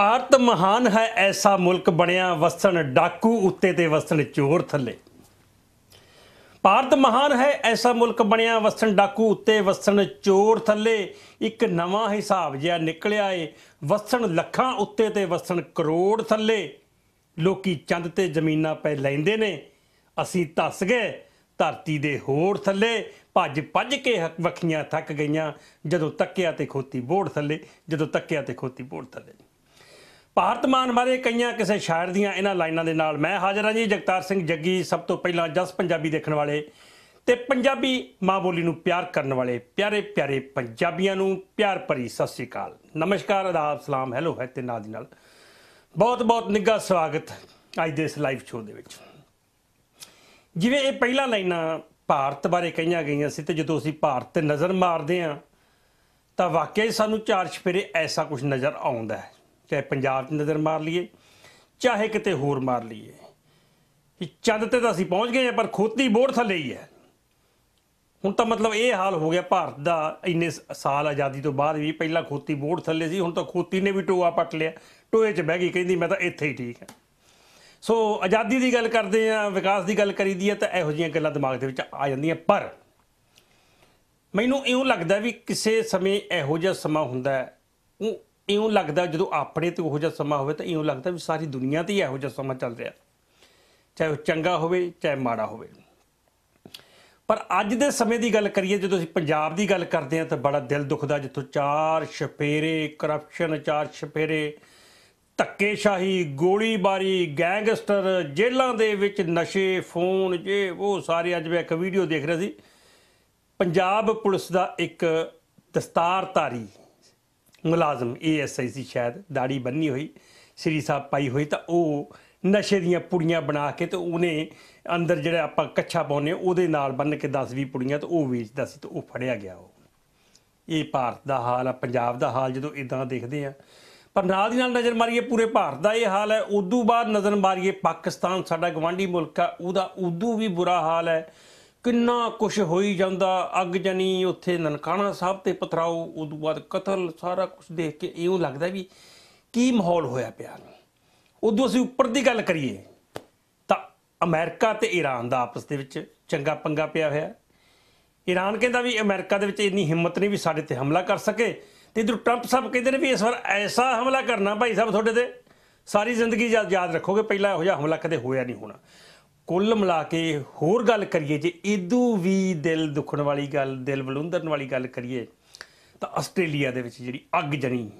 ਭਾਰਤ ਮਹਾਨ ਹੈ ਐਸਾ ਮੁਲਕ ਬਣਿਆ ਵਸਣ ਡਾਕੂ ਉੱਤੇ ਤੇ ਵਸਣ ਚੋਰ ਥੱਲੇ। ਭਾਰਤ ਮਹਾਨ ਹੈ ਐਸਾ ਮੁਲਕ ਬਣਿਆ ਵਸਣ ਡਾਕੂ ਉੱਤੇ ਵਸਣ ਚੋਰ ਥੱਲੇ। ਇੱਕ ਨਵਾਂ ਹਿਸਾਬ ਜਿਹਾ ਨਿਕਲਿਆ ਏ, ਵਸਣ ਲੱਖਾਂ ਉੱਤੇ ਤੇ ਵਸਣ ਕਰੋੜ ਥੱਲੇ। ਲੋਕੀ ਚੰਦ ਤੇ ਜ਼ਮੀਨਾਂ ਪੈ ਲੈਂਦੇ ਨੇ। ਅਸੀਂ ਧੱਸ ਗਏ, ਧਰਤੀ ਦੇ ਹੋਰ ਥੱਲੇ। ਭੱਜ ਭੱਜ ਕੇ ਹੱਕ- ਵੱਖੀਆਂ ਥੱਕ ਗਈਆਂ, ਜਦੋਂ ਤੱਕਿਆ ਤੇ ਖੋਤੀ ਬੋੜ ਥੱਲੇ, ਜਦੋਂ ਤੱਕਿਆ ਤੇ ਖੋਤੀ ਬੋੜ ਥੱਲੇ। ਭਾਰਤ ਮਾਨ ਬਾਰੇ ਕਈਆਂ ਕਿਸੇ ਸ਼ਾਇਰ ਦੀਆਂ ਇਹਨਾਂ ਲਾਈਨਾਂ ਦੇ ਨਾਲ ਮੈਂ ਹਾਜ਼ਰ ਹਾਂ ਜੀ। ਜਗਤਾਰ ਸਿੰਘ ਜੱਗੀ ਸਭ ਤੋਂ ਪਹਿਲਾਂ ਜਸ ਪੰਜਾਬੀ ਦੇਖਣ ਵਾਲੇ ਤੇ ਪੰਜਾਬੀ ਮਾਂ ਬੋਲੀ ਨੂੰ ਪਿਆਰ ਕਰਨ ਵਾਲੇ ਪਿਆਰੇ ਪਿਆਰੇ ਪੰਜਾਬੀਆਂ ਨੂੰ ਪਿਆਰ ਭਰੀ ਸਤਿ ਸ੍ਰੀ ਅਕਾਲ। ਨਮਸਕਾਰ, ਆਦਾਬ, ਸਲਾਮ, ਹੈਲੋ, ਹੈ ਤੇ ਨਾਲ ਦੀ ਨਾਲ। ਬਹੁਤ ਬਹੁਤ ਨਿੱਘਾ ਸਵਾਗਤ ਅੱਜ ਦੇ ਇਸ ਲਾਈਵ ਸ਼ੋਅ ਦੇ ਵਿੱਚ। ਜਿਵੇਂ ਇਹ ਪਹਿਲਾਂ ਲਾਈਨਾਂ ਭਾਰਤ ਬਾਰੇ ਕਹੀਆਂ ਗਈਆਂ ਸੀ ਤੇ ਜਦੋਂ ਅਸੀਂ ਭਾਰਤ ਤੇ ਨਜ਼ਰ ਮਾਰਦੇ ਹਾਂ ਤਾਂ ਵਾਕਿਆ ਹੀ ਸਾਨੂੰ ਚਾਰ ਛਪੇਰੇ ਐਸਾ ਕੁਝ ਨਜ਼ਰ ਆਉਂਦਾ ਹੈ। ਚਾਹੇ ਪੰਜਾਬ 'ਚ ਨਜ਼ਰ ਮਾਰ ਲਈਏ, ਚਾਹੇ ਕਿਤੇ ਹੋਰ ਮਾਰ ਲਈਏ। ਕਿ ਚੰਦ ਤੇ ਤਾਂ ਅਸੀਂ ਪਹੁੰਚ ਗਏ ਹਾਂ, ਪਰ ਖੋਤੀ ਬੋਰਡ ਥੱਲੇ ਹੀ ਹੈ। ਹੁਣ ਤਾਂ ਮਤਲਬ ਇਹ ਹਾਲ ਹੋ ਗਿਆ, ਭਾਰਤ ਦਾ ਇੰਨੇ ਸ- ਸਾਲ ਆਜ਼ਾਦੀ ਤੋਂ ਬਾਅਦ ਵੀ ਪਹਿਲਾਂ ਖੋਤੀ ਬੋਰਡ ਥੱਲੇ ਸੀ, ਹੁਣ ਤਾਂ ਖੋਤੀ ਨੇ ਵੀ ਟੋਆ ਪੱਟ ਲਿਆ। ਟੋਏ 'ਚ ਬਹਿ ਗਈ, ਕਹਿੰਦੀ ਮੈਂ ਤਾਂ ਇੱਥੇ ਹੀ ਠੀਕ ਹਾਂ। ਸੋ ਆਜ਼ਾਦੀ ਦੀ ਗੱਲ ਕਰਦੇ ਆ ਵਿਕਾਸ ਦੀ ਗੱਲ ਕਰੀਦੀ ਹੈ, ਤਾਂ ਇਹੋ ਜਿਹੀਆਂ ਗੱਲਾਂ ਦਿਮਾਗ ਦੇ ਵਿੱਚ ਆ ਜਾਂਦੀਆਂ। ਪਰ ਮੈਨੂੰ ਇਉਂ ਲੱਗਦਾ ਵੀ ਕਿਸੇ ਸਮੇਂ ਇਹੋ ਜਿਹਾ ਸਮਾਂ ਹੁੰਦਾ ਉਹ ਇਉਂ ਲੱਗਦਾ ਜਦੋਂ ਆਪਣੇ ਤੇ ਉਹੋ ਜਿਹਾ ਸਮਾਂ ਹੋਵੇ ਤਾਂ ਇਉਂ ਲੱਗਦਾ ਵੀ ਸਾਰੀ ਦੁਨੀਆ ਤੇ ਹੀ ਇਹੋ ਜਿਹਾ ਸਮਾਂ ਚੱਲ ਰਿਹਾ। ਚਾਹੇ ਉਹ ਚੰਗਾ ਹੋਵੇ, ਚਾਹੇ ਮਾੜਾ ਹੋਵੇ। ਪਰ ਅੱਜ ਦੇ ਸਮੇਂ ਦੀ ਗੱਲ ਕਰੀਏ, ਜਦੋਂ ਅਸੀਂ ਪੰਜਾਬ ਦੀ ਗੱਲ ਕਰਦੇ ਹਾਂ ਤਾਂ ਬੜਾ ਦਿਲ ਦੁਖਦਾ ਜਿੱਥੋਂ ਚਾਰ ਛਪੇਰੇ ਕਰਪਸ਼ਨ ਚਾਰ ਛਪੇਰੇ, ਧੱਕੇਸ਼ਾਹੀ, ਗੋਲੀਬਾਰੀ, ਗੈਂਗਸਟਰ, ਜੇਲ੍ਹਾਂ ਦੇ ਵਿੱਚ ਨਸ਼ੇ, ਫੋਨ, ਜੇ ਉਹ ਸਾਰੇ ਅੱਜ ਮੈਂ ਇੱਕ ਵੀਡੀਓ ਦੇਖ ਰਿਹਾ ਸੀ। ਪੰਜਾਬ ਪੁਲਿਸ ਦਾ ਇੱਕ ਦਸਤਾਰਧਾਰੀ ਮੁਲਾਜ਼ਮ ਏਐਸਆਈ ਸੀ ਸ਼ਾਇਦ ਦਾੜੀ ਬੰਨੀ ਹੋਈ ਸ੍ਰੀ ਸਾਹਿਬ ਪਾਈ ਹੋਈ ਤਾਂ ਉਹ ਨਸ਼ੇ ਦੀਆਂ ਪੁੜੀਆਂ ਬਣਾ ਕੇ ਤੇ ਉਹਨੇ ਅੰਦਰ ਜਿਹੜਾ ਆਪਾਂ ਕੱਛਾ ਪਾਉਂਦੇ ਹਾਂ, ਉਹਦੇ ਨਾਲ ਬੰਨ ਕੇ 10 20 ਪੁੜੀਆਂ ਤੇ ਉਹ ਵੇਚਦਾ ਸੀ ਤੇ ਉਹ ਫੜਿਆ ਗਿਆ ਉਹ। ਇਹ ਭਾਰਤ ਦਾ ਹਾਲ ਆ ਪੰਜਾਬ ਦਾ ਹਾਲ ਜਦੋਂ ਇਦਾਂ ਦੇਖਦੇ ਆ ਪਰ ਨਾਲ ਦੀ ਨਾਲ ਨਜ਼ਰ ਮਾਰੀਏ ਪੂਰੇ ਭਾਰਤ ਦਾ ਇਹ ਹਾਲ ਹੈ ਉਦੋਂ ਬਾਅਦ ਨਜ਼ਰ ਮਾਰੀਏ ਪਾਕਿਸਤਾਨ ਸਾਡਾ ਗਵਾਂਢੀ ਮੁਲਕ ਆ ਉਹਦਾ ਉਦੋਂ ਵੀ ਬੁਰਾ ਹਾਲ ਹੈ। ਕਿੰਨਾ ਕੁਝ ਹੋਈ ਜਾਂਦਾ, ਅੱਗ ਜਣੀ, ਉੱਥੇ ਨਨਕਾਣਾ ਸਾਹਿਬ ਤੇ ਪਥਰਾਓ, ਉਦੋਂ ਬਾਅਦ ਕਤਲ, ਸਾਰਾ ਕੁਝ ਦੇਖ ਕੇ ਇਉਂ ਲੱਗਦਾ ਵੀ ਕੀ ਮਾਹੌਲ ਹੋਇਆ ਪਿਆ। ਉਦੋਂ ਅਸੀਂ ਉੱਪਰ ਦੀ ਗੱਲ ਕਰੀਏ, ਤਾਂ ਅਮਰੀਕਾ ਤੇ ਈਰਾਨ ਦਾ ਆਪਸ ਦੇ ਵਿੱਚ ਚੰਗਾ ਪੰਗਾ ਪਿਆ ਹੋਇਆ। ਈਰਾਨ ਕਹਿੰਦਾ ਵੀ ਅਮਰੀਕਾ ਦੇ ਵਿੱਚ ਇੰਨੀ ਹਿੰਮਤ ਨਹੀਂ ਵੀ ਸਾਡੇ ਤੇ ਹਮਲਾ ਕਰ ਸਕੇ, ਤੇ ਇਧਰ ਟਰੰਪ ਸਾਹਿਬ ਕਹਿੰਦੇ ਨੇ ਵੀ ਇਸ ਵਾਰ ਐਸਾ ਹਮਲਾ ਕਰਨਾ ਭਾਈ ਸਾਹਿਬ ਤੁਹਾਡੇ ਤੇ। ਸਾਰੀ ਜ਼ਿੰਦਗੀ ਯਾਦ ਯਾਦ ਰੱਖੋਗੇ, ਪਹਿਲਾਂ ਇਹੋ ਜਿਹਾ ਹਮਲਾ ਕਦੇ ਹੋਇਆ ਨਹੀਂ ਹੋਣਾ। ਕੁੱਲ ਮਿਲਾ ਕੇ ਹੋਰ ਗੱਲ ਕਰੀਏ, ਜੇ ਇਦੋਂ ਵੀ ਦਿਲ ਦੁਖਣ ਵਾਲੀ ਗੱਲ, ਦਿਲ ਬਲੁੰਦਰਨ ਵਾਲੀ ਗੱਲ ਕਰੀਏ, ਤਾਂ ਆਸਟ੍ਰੇਲੀਆ ਦੇ ਵਿੱਚ ਜਿਹੜੀ ਅੱਗ ਜਣੀ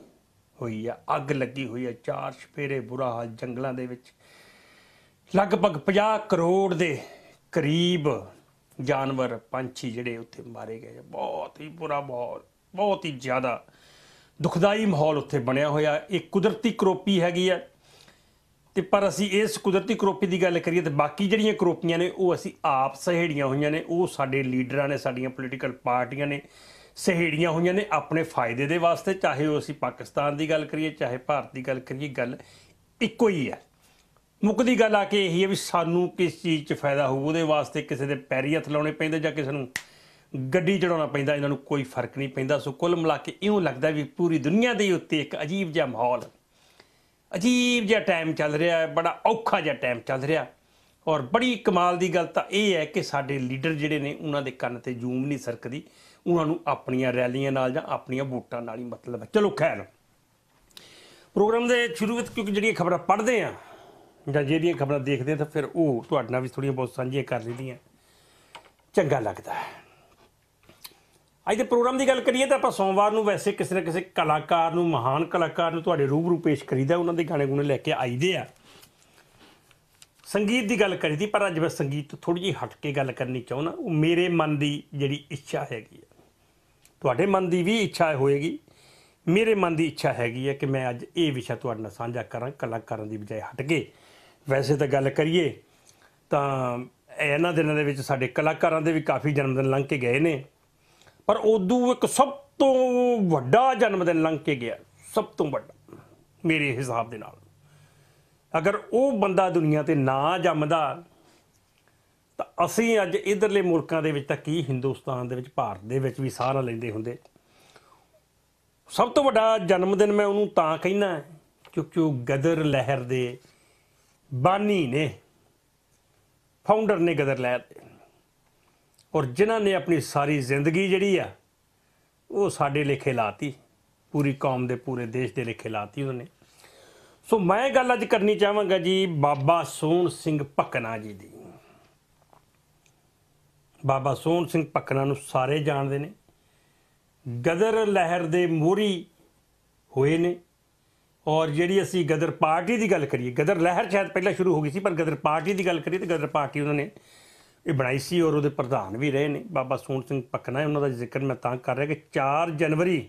ਹੋਈ ਆ, ਅੱਗ ਲੱਗੀ ਹੋਈ ਆ, ਚਾਰ ਛਪੇਰੇ ਬੁਰਾ ਹਾਲ ਜੰਗਲਾਂ ਦੇ ਵਿੱਚ। ਲਗਭਗ 50 ਕਰੋੜ ਦੇ ਕਰੀਬ ਜਾਨਵਰ, ਪੰਛੀ ਜਿਹੜੇ ਉੱਥੇ ਮਾਰੇ ਗਏ ਬਹੁਤ ਹੀ ਬੁਰਾ ਮਾਹੌਲ, ਬਹੁਤ ਹੀ ਜ਼ਿਆਦਾ ਦੁਖਦਾਈ ਮਾਹੌਲ ਉੱਥੇ ਬਣਿਆ ਹੋਇਆ। ਇਹ ਕੁਦਰਤੀ ਕਰੋਪੀ ਹੈਗੀ ਆ। ਤੇ ਪਰ ਅਸੀਂ ਇਸ ਕੁਦਰਤੀ ਕਰੋਪੀ ਦੀ ਗੱਲ ਕਰੀਏ ਤੇ ਬਾਕੀ ਜਿਹੜੀਆਂ ਕਰੋਪੀਆਂ ਨੇ, ਉਹ ਅਸੀਂ ਆਪ ਸਹੇੜੀਆਂ ਹੋਈਆਂ ਨੇ, ਉਹ ਸਾਡੇ ਲੀਡਰਾਂ ਨੇ, ਸਾਡੀਆਂ ਪੋਲੀਟੀਕਲ ਪਾਰਟੀਆਂ ਨੇ ਸਹੇੜੀਆਂ ਹੋਈਆਂ ਨੇ ਆਪਣੇ ਫਾਇਦੇ ਦੇ ਵਾਸਤੇ, ਚਾਹੇ ਉਹ ਅਸੀਂ ਪਾਕਿਸਤਾਨ ਦੀ ਗੱਲ ਕਰੀਏ, ਚਾਹੇ ਭਾਰਤ ਦੀ ਗੱਲ ਕਰੀਏ, ਗੱਲ ਇੱਕੋ ਹੀ ਹੈ। ਮੁੱਕਦੀ ਗੱਲ ਆ ਕੇ ਇਹੀ ਹੈ ਵੀ ਸਾਨੂੰ ਕਿਸ ਚੀਜ਼ 'ਚ ਫਾਇਦਾ ਹੋਊ, ਉਹਦੇ ਵਾਸਤੇ ਕਿਸੇ ਦੇ ਪੈਰੀ ਹੱਥ ਲਾਉਣੇ ਪੈਂਦੇ ਜਾਂ ਕਿਸੇ ਨੂੰ ਗੱਡੀ ਚੜਾਉਣਾ ਪੈਂਦਾ, ਇਹਨਾਂ ਨੂੰ ਕੋਈ ਫ਼ਰਕ ਨਹੀਂ ਪੈਂਦਾ। ਸੋ ਕੁੱਲ ਮਿਲਾ ਕੇ ਇਉਂ ਲੱਗਦਾ ਵੀ ਪੂਰੀ ਦੁਨੀਆ ਦੇ ਉੱਤੇ ਇੱਕ ਅਜੀਬ ਜਿਹਾ ਮਾਹੌਲ ਅਜੀਬ ਜਿਹਾ ਟਾਈਮ ਚੱਲ ਰਿਹਾ ਹੈ, ਬੜਾ ਔਖਾ ਜਿਹਾ ਟਾਈਮ ਚੱਲ ਰਿਹਾ ਔਰ ਬੜੀ ਕਮਾਲ ਦੀ ਗੱਲ ਤਾਂ ਇਹ ਹੈ ਕਿ ਸਾਡੇ ਲੀਡਰ ਜਿਹੜੇ ਨੇ, ਉਹਨਾਂ ਦੇ ਕੰਨ ਤੇ ਜੂਮ ਨਹੀਂ ਸਰਕਦੀ। ਉਹਨਾਂ ਨੂੰ ਆਪਣੀਆਂ ਰੈਲੀਆਂ ਨਾਲ ਜਾਂ ਆਪਣੀਆਂ ਵੋਟਾਂ ਨਾਲ ਹੀ ਮਤਲਬ ਹੈ। ਚਲੋ ਖੈਰ। ਪ੍ਰੋਗਰਾਮ ਦੇ ਸ਼ੁਰੂ ਵਿੱਚ ਕਿਉਂਕਿ ਜਿਹੜੀਆਂ ਖਬਰਾਂ ਪੜ੍ਹਦੇ ਆ ਜਾਂ ਜਿਹੜੀਆਂ ਖਬਰਾਂ ਦੇਖਦੇ ਆ ਤਾਂ ਫਿਰ ਉਹ ਤੁਹਾਡੇ ਨਾਲ ਵੀ ਥੋੜੀਆਂ ਬਹੁਤ ਸਾਂਝੀਆਂ ਕਰ ਲੈਂਦੀਆਂ ਚੰਗਾ ਲੱਗਦਾ ਹੈ। ਅੱਜ ਦੇ ਪ੍ਰੋਗਰਾਮ ਦੀ ਗੱਲ ਕਰੀਏ ਤਾਂ ਆਪਾਂ ਸੋਮਵਾਰ ਨੂੰ ਵੈਸੇ ਕਿਸੇ ਨਾ ਕਿਸੇ ਕਲਾਕਾਰ ਨੂੰ, ਮਹਾਨ ਕਲਾਕਾਰ ਨੂੰ ਤੁਹਾਡੇ ਰੂਬਰੂ ਪੇਸ਼ ਕਰੀਦਾ, ਉਹਨਾਂ ਦੇ ਗਾਣੇ ਗੁਣੇ ਲੈ ਕੇ ਆਈਦੇ ਆ। ਸੰਗੀਤ ਦੀ ਗੱਲ ਕਰੀ ਦੀ ਪਰ ਅੱਜ ਮੈਂ ਸੰਗੀਤ ਤੋਂ ਥੋੜੀ ਜਿਹੀ ਹਟ ਕੇ ਗੱਲ ਕਰਨੀ ਚਾਹੁੰਦਾ। ਉਹ ਮੇਰੇ ਮਨ ਦੀ ਜਿਹੜੀ ਇੱਛਾ ਹੈਗੀ ਹੈ ਤੁਹਾਡੇ ਮਨ ਦੀ ਵੀ ਇੱਛਾ ਹੋਏਗੀ। ਮੇਰੇ ਮਨ ਦੀ ਇੱਛਾ ਹੈਗੀ ਹੈ ਕਿ ਮੈਂ ਅੱਜ ਇਹ ਵਿਸ਼ਾ ਤੁਹਾਡੇ ਨਾਲ ਸਾਂਝਾ ਕਰਾਂ, ਕਲਾਕਾਰਾਂ ਦੀ ਬਜਾਏ ਹਟ ਕੇ। ਵੈਸੇ ਤਾਂ ਗੱਲ ਕਰੀਏ ਤਾਂ ਇਹਨਾਂ ਦਿਨਾਂ ਦੇ ਵਿੱਚ ਸਾਡੇ ਕਲਾਕਾਰਾਂ ਦੇ ਵੀ ਕਾਫੀ ਜਨਮ ਦਿਨ ਲੰਘ ਕੇ ਗਏ ਨੇ। ਪਰ ਉਦੋਂ ਇੱਕ ਸਭ ਤੋਂ ਵੱਡਾ ਜਨਮ ਦਿਨ ਲੰਘ ਕੇ ਗਿਆ, ਸਭ ਤੋਂ ਵੱਡਾ, ਮੇਰੇ ਹਿਸਾਬ ਦੇ ਨਾਲ। ਅਗਰ ਉਹ ਬੰਦਾ ਦੁਨੀਆ ਤੇ ਨਾ ਜੰਮਦਾ, ਤਾਂ ਅਸੀਂ ਅੱਜ ਇਧਰਲੇ ਮੁਲਕਾਂ ਦੇ ਵਿੱਚ ਤਾਂ ਕੀ ਹਿੰਦੁਸਤਾਨ ਦੇ ਵਿੱਚ, ਭਾਰਤ ਦੇ ਵਿੱਚ ਵੀ ਸਾਰਾ ਲੈਂਦੇ ਹੁੰਦੇ। ਸਭ ਤੋਂ ਵੱਡਾ ਜਨਮ ਦਿਨ ਮੈਂ ਉਹਨੂੰ ਤਾਂ ਕਹਿਣਾ ਕਿਉਂਕਿ ਉਹ ਗਦਰ ਲਹਿਰ ਦੇ ਬਾਨੀ ਨੇ, ਫਾਊਂਡਰ ਨੇ ਗਦਰ ਲਹਿਰ ਦੇ। ਔਰ ਜਿਨ੍ਹਾਂ ਨੇ ਆਪਣੀ ਸਾਰੀ ਜ਼ਿੰਦਗੀ ਜਿਹੜੀ ਆ, ਉਹ ਸਾਡੇ ਲੇਖੇ ਲਾਤੀ। ਪੂਰੀ ਕੌਮ ਦੇ, ਪੂਰੇ ਦੇਸ਼ ਦੇ ਲੇਖੇ ਲਾਤੀ ਉਹਨਾਂ। ਨੇ ਸੋ ਮੈਂ ਗੱਲ ਅੱਜ ਕਰਨੀ ਚਾਹਾਂਗਾ ਜੀ, ਬਾਬਾ ਸੋਹਣ ਸਿੰਘ ਭਕਨਾ ਜੀ ਦੀ। ਬਾਬਾ ਸੋਹਣ ਸਿੰਘ ਭਕਨਾ ਨੂੰ ਸਾਰੇ ਜਾਣਦੇ ਨੇ। ਗਦਰ ਲਹਿਰ ਦੇ ਮੋਰੀ ਹੋਏ ਨੇ। ਔਰ ਜਿਹੜੀ ਅਸੀਂ ਗਦਰ ਪਾਰਟੀ ਦੀ ਗੱਲ ਕਰੀਏ, ਗਦਰ ਲਹਿਰ ਸ਼ਾਇਦ ਪਹਿਲਾਂ ਸ਼ੁਰੂ ਹੋ ਗਈ ਸੀ, ਪਰ ਗਦਰ ਪਾਰਟੀ ਦੀ ਗੱਲ ਕਰੀਏ ਤੇ ਗਦਰ ਪਾਰਟੀ ਉਹਨਾਂ ਨੇ ਇਹ ਬਣਾਈ ਸੀ ਔਰ ਉਹਦੇ ਪ੍ਰਧਾਨ ਵੀ ਰਹੇ ਨੇ। ਬਾਬਾ ਸੋਹਣ ਸਿੰਘ ਪਕਨਾ ਉਹਨਾਂ ਦਾ ਜ਼ਿਕਰ ਮੈਂ ਤਾਂ ਕਰ ਰਿਹਾ ਕਿ 4 ਜਨਵਰੀ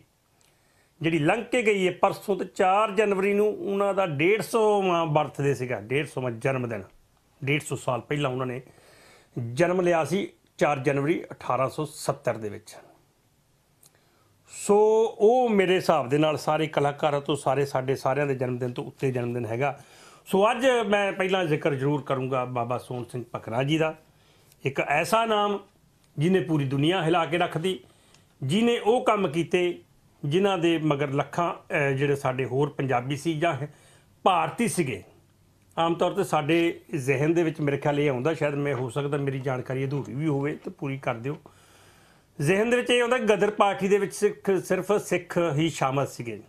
ਜਿਹੜੀ ਲੰਘ ਕੇ ਗਈ ਹੈ ਪਰਸੋਂ ਤੇ 4 ਜਨਵਰੀ ਨੂੰ ਉਹਨਾਂ ਦਾ 150ਵਾਂ ਬਰਥਡੇ ਸੀਗਾ 150ਵਾਂ ਜਨਮ ਦਿਨ 150 ਸਾਲ ਪਹਿਲਾਂ ਉਹਨਾਂ ਨੇ ਜਨਮ ਲਿਆ ਸੀ 4 ਜਨਵਰੀ 1870 ਦੇ ਵਿੱਚ। ਸੋ ਉਹ ਮੇਰੇ ਹਿਸਾਬ ਦੇ ਨਾਲ ਸਾਰੇ ਕਲਾਕਾਰਾਂ ਤੋਂ, ਸਾਰੇ ਸਾਡੇ ਸਾਰਿਆਂ ਦੇ ਜਨਮ ਦਿਨ ਤੋਂ ਉੱਤੇ ਜਨਮ ਦਿਨ ਹੈਗਾ। ਸੋ ਅੱਜ ਮੈਂ ਪਹਿਲਾਂ ਜ਼ਿਕਰ ਜ਼ਰੂਰ ਕਰੂੰਗਾ ਬਾਬਾ ਸੋਹਣ ਸਿੰਘ ਪਕਰਾ ਜੀ ਦਾ। ਇੱਕ ਐਸਾ ਨਾਮ ਜਿਨੇ ਪੂਰੀ ਦੁਨੀਆ ਹਿਲਾ ਕੇ ਰੱਖਦੀ ਜਿਨੇ ਉਹ ਕੰਮ ਕੀਤੇ ਜਿਨ੍ਹਾਂ ਦੇ ਮਗਰ ਲੱਖਾਂ ਜਿਹੜੇ ਸਾਡੇ ਹੋਰ ਪੰਜਾਬੀ ਸੀ ਜਾਂ ਭਾਰਤੀ ਸੀਗੇ। ਆਮ ਤੌਰ ਤੇ ਸਾਡੇ ਜ਼ਿਹਨ ਦੇ ਵਿੱਚ ਮੇਰੇ ਖਿਆਲ ਇਹ ਆਉਂਦਾ, ਸ਼ਾਇਦ ਮੈਂ ਹੋ ਸਕਦਾ ਮੇਰੀ ਜਾਣਕਾਰੀ ਅਧੂਰੀ ਵੀ ਹੋਵੇ ਤੇ ਪੂਰੀ ਕਰ ਦਿਓ। ਜ਼ਿਹਨ ਦੇ ਵਿੱਚ ਇਹ ਆਉਂਦਾ, ਗਦਰ ਪਾਰਟੀ ਦੇ ਵਿੱਚ ਸਿੱਖ, ਸਿਰਫ ਸਿੱਖ ਹੀ ਸ਼ਾਮਲ ਸੀਗੇ।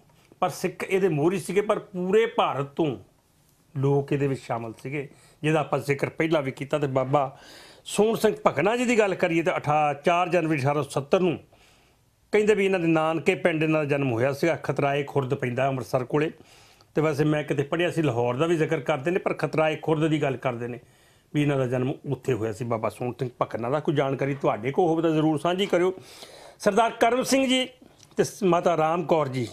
ਪਰ ਸਿੱਖ ਇਹਦੇ ਮੋਹਰੀ ਸੀਗੇ, ਪਰ ਪੂਰੇ ਭਾਰਤ ਤੋਂ ਲੋਕ ਇਹਦੇ ਵਿੱਚ ਸ਼ਾਮਲ ਸੀਗੇ। ਜਿਹਦਾ ਆਪਾਂ ਜ਼ਿਕਰ ਪਹਿਲਾਂ ਵੀ ਕੀਤਾ ਤੇ ਬਾਬਾ ਸੋਹਣ ਸਿੰਘ ਭਕਨਾ ਜੀ ਦੀ ਗੱਲ ਕਰੀਏ ਤਾਂ 4 ਜਨਵਰੀ 1870 ਨੂੰ ਕਹਿੰਦੇ ਵੀ ਇਹਨਾਂ ਦੇ ਨਾਨਕੇ ਪਿੰਡ ਇਹਨਾਂ ਦਾ ਜਨਮ ਹੋਇਆ ਸੀਗਾ, ਖਤਰਾਏ ਖੁਰਦ ਪੈਂਦਾ ਅੰਮ੍ਰਿਤਸਰ ਕੋਲੇ। ਤੇ ਵੈਸੇ ਮੈਂ ਕਿਤੇ ਪੜ੍ਹਿਆ ਸੀ, ਲਾਹੌਰ ਦਾ ਵੀ ਜ਼ਿਕਰ ਕਰਦੇ ਨੇ, ਪਰ ਖਤਰਾਏ ਖੁਰਦ ਦੀ ਗੱਲ ਕਰਦੇ ਨੇ ਵੀ ਇਹਨਾਂ ਦਾ ਜਨਮ ਉੱਥੇ ਹੋਇਆ ਸੀ, ਬਾਬਾ ਸੋਹਣ ਸਿੰਘ ਭਕਨਾ ਦਾ। ਕੋਈ ਜਾਣਕਾਰੀ ਤੁਹਾਡੇ ਕੋਲ ਹੋਵੇ ਤਾਂ ਜ਼ਰੂਰ ਸਾਂਝੀ ਕਰਿਓ। ਸਰਦਾਰ ਕਰਮ ਸਿੰਘ ਜੀ ਤੇ ਮਾਤਾ ਰਾਮ ਕੌਰ ਜੀ,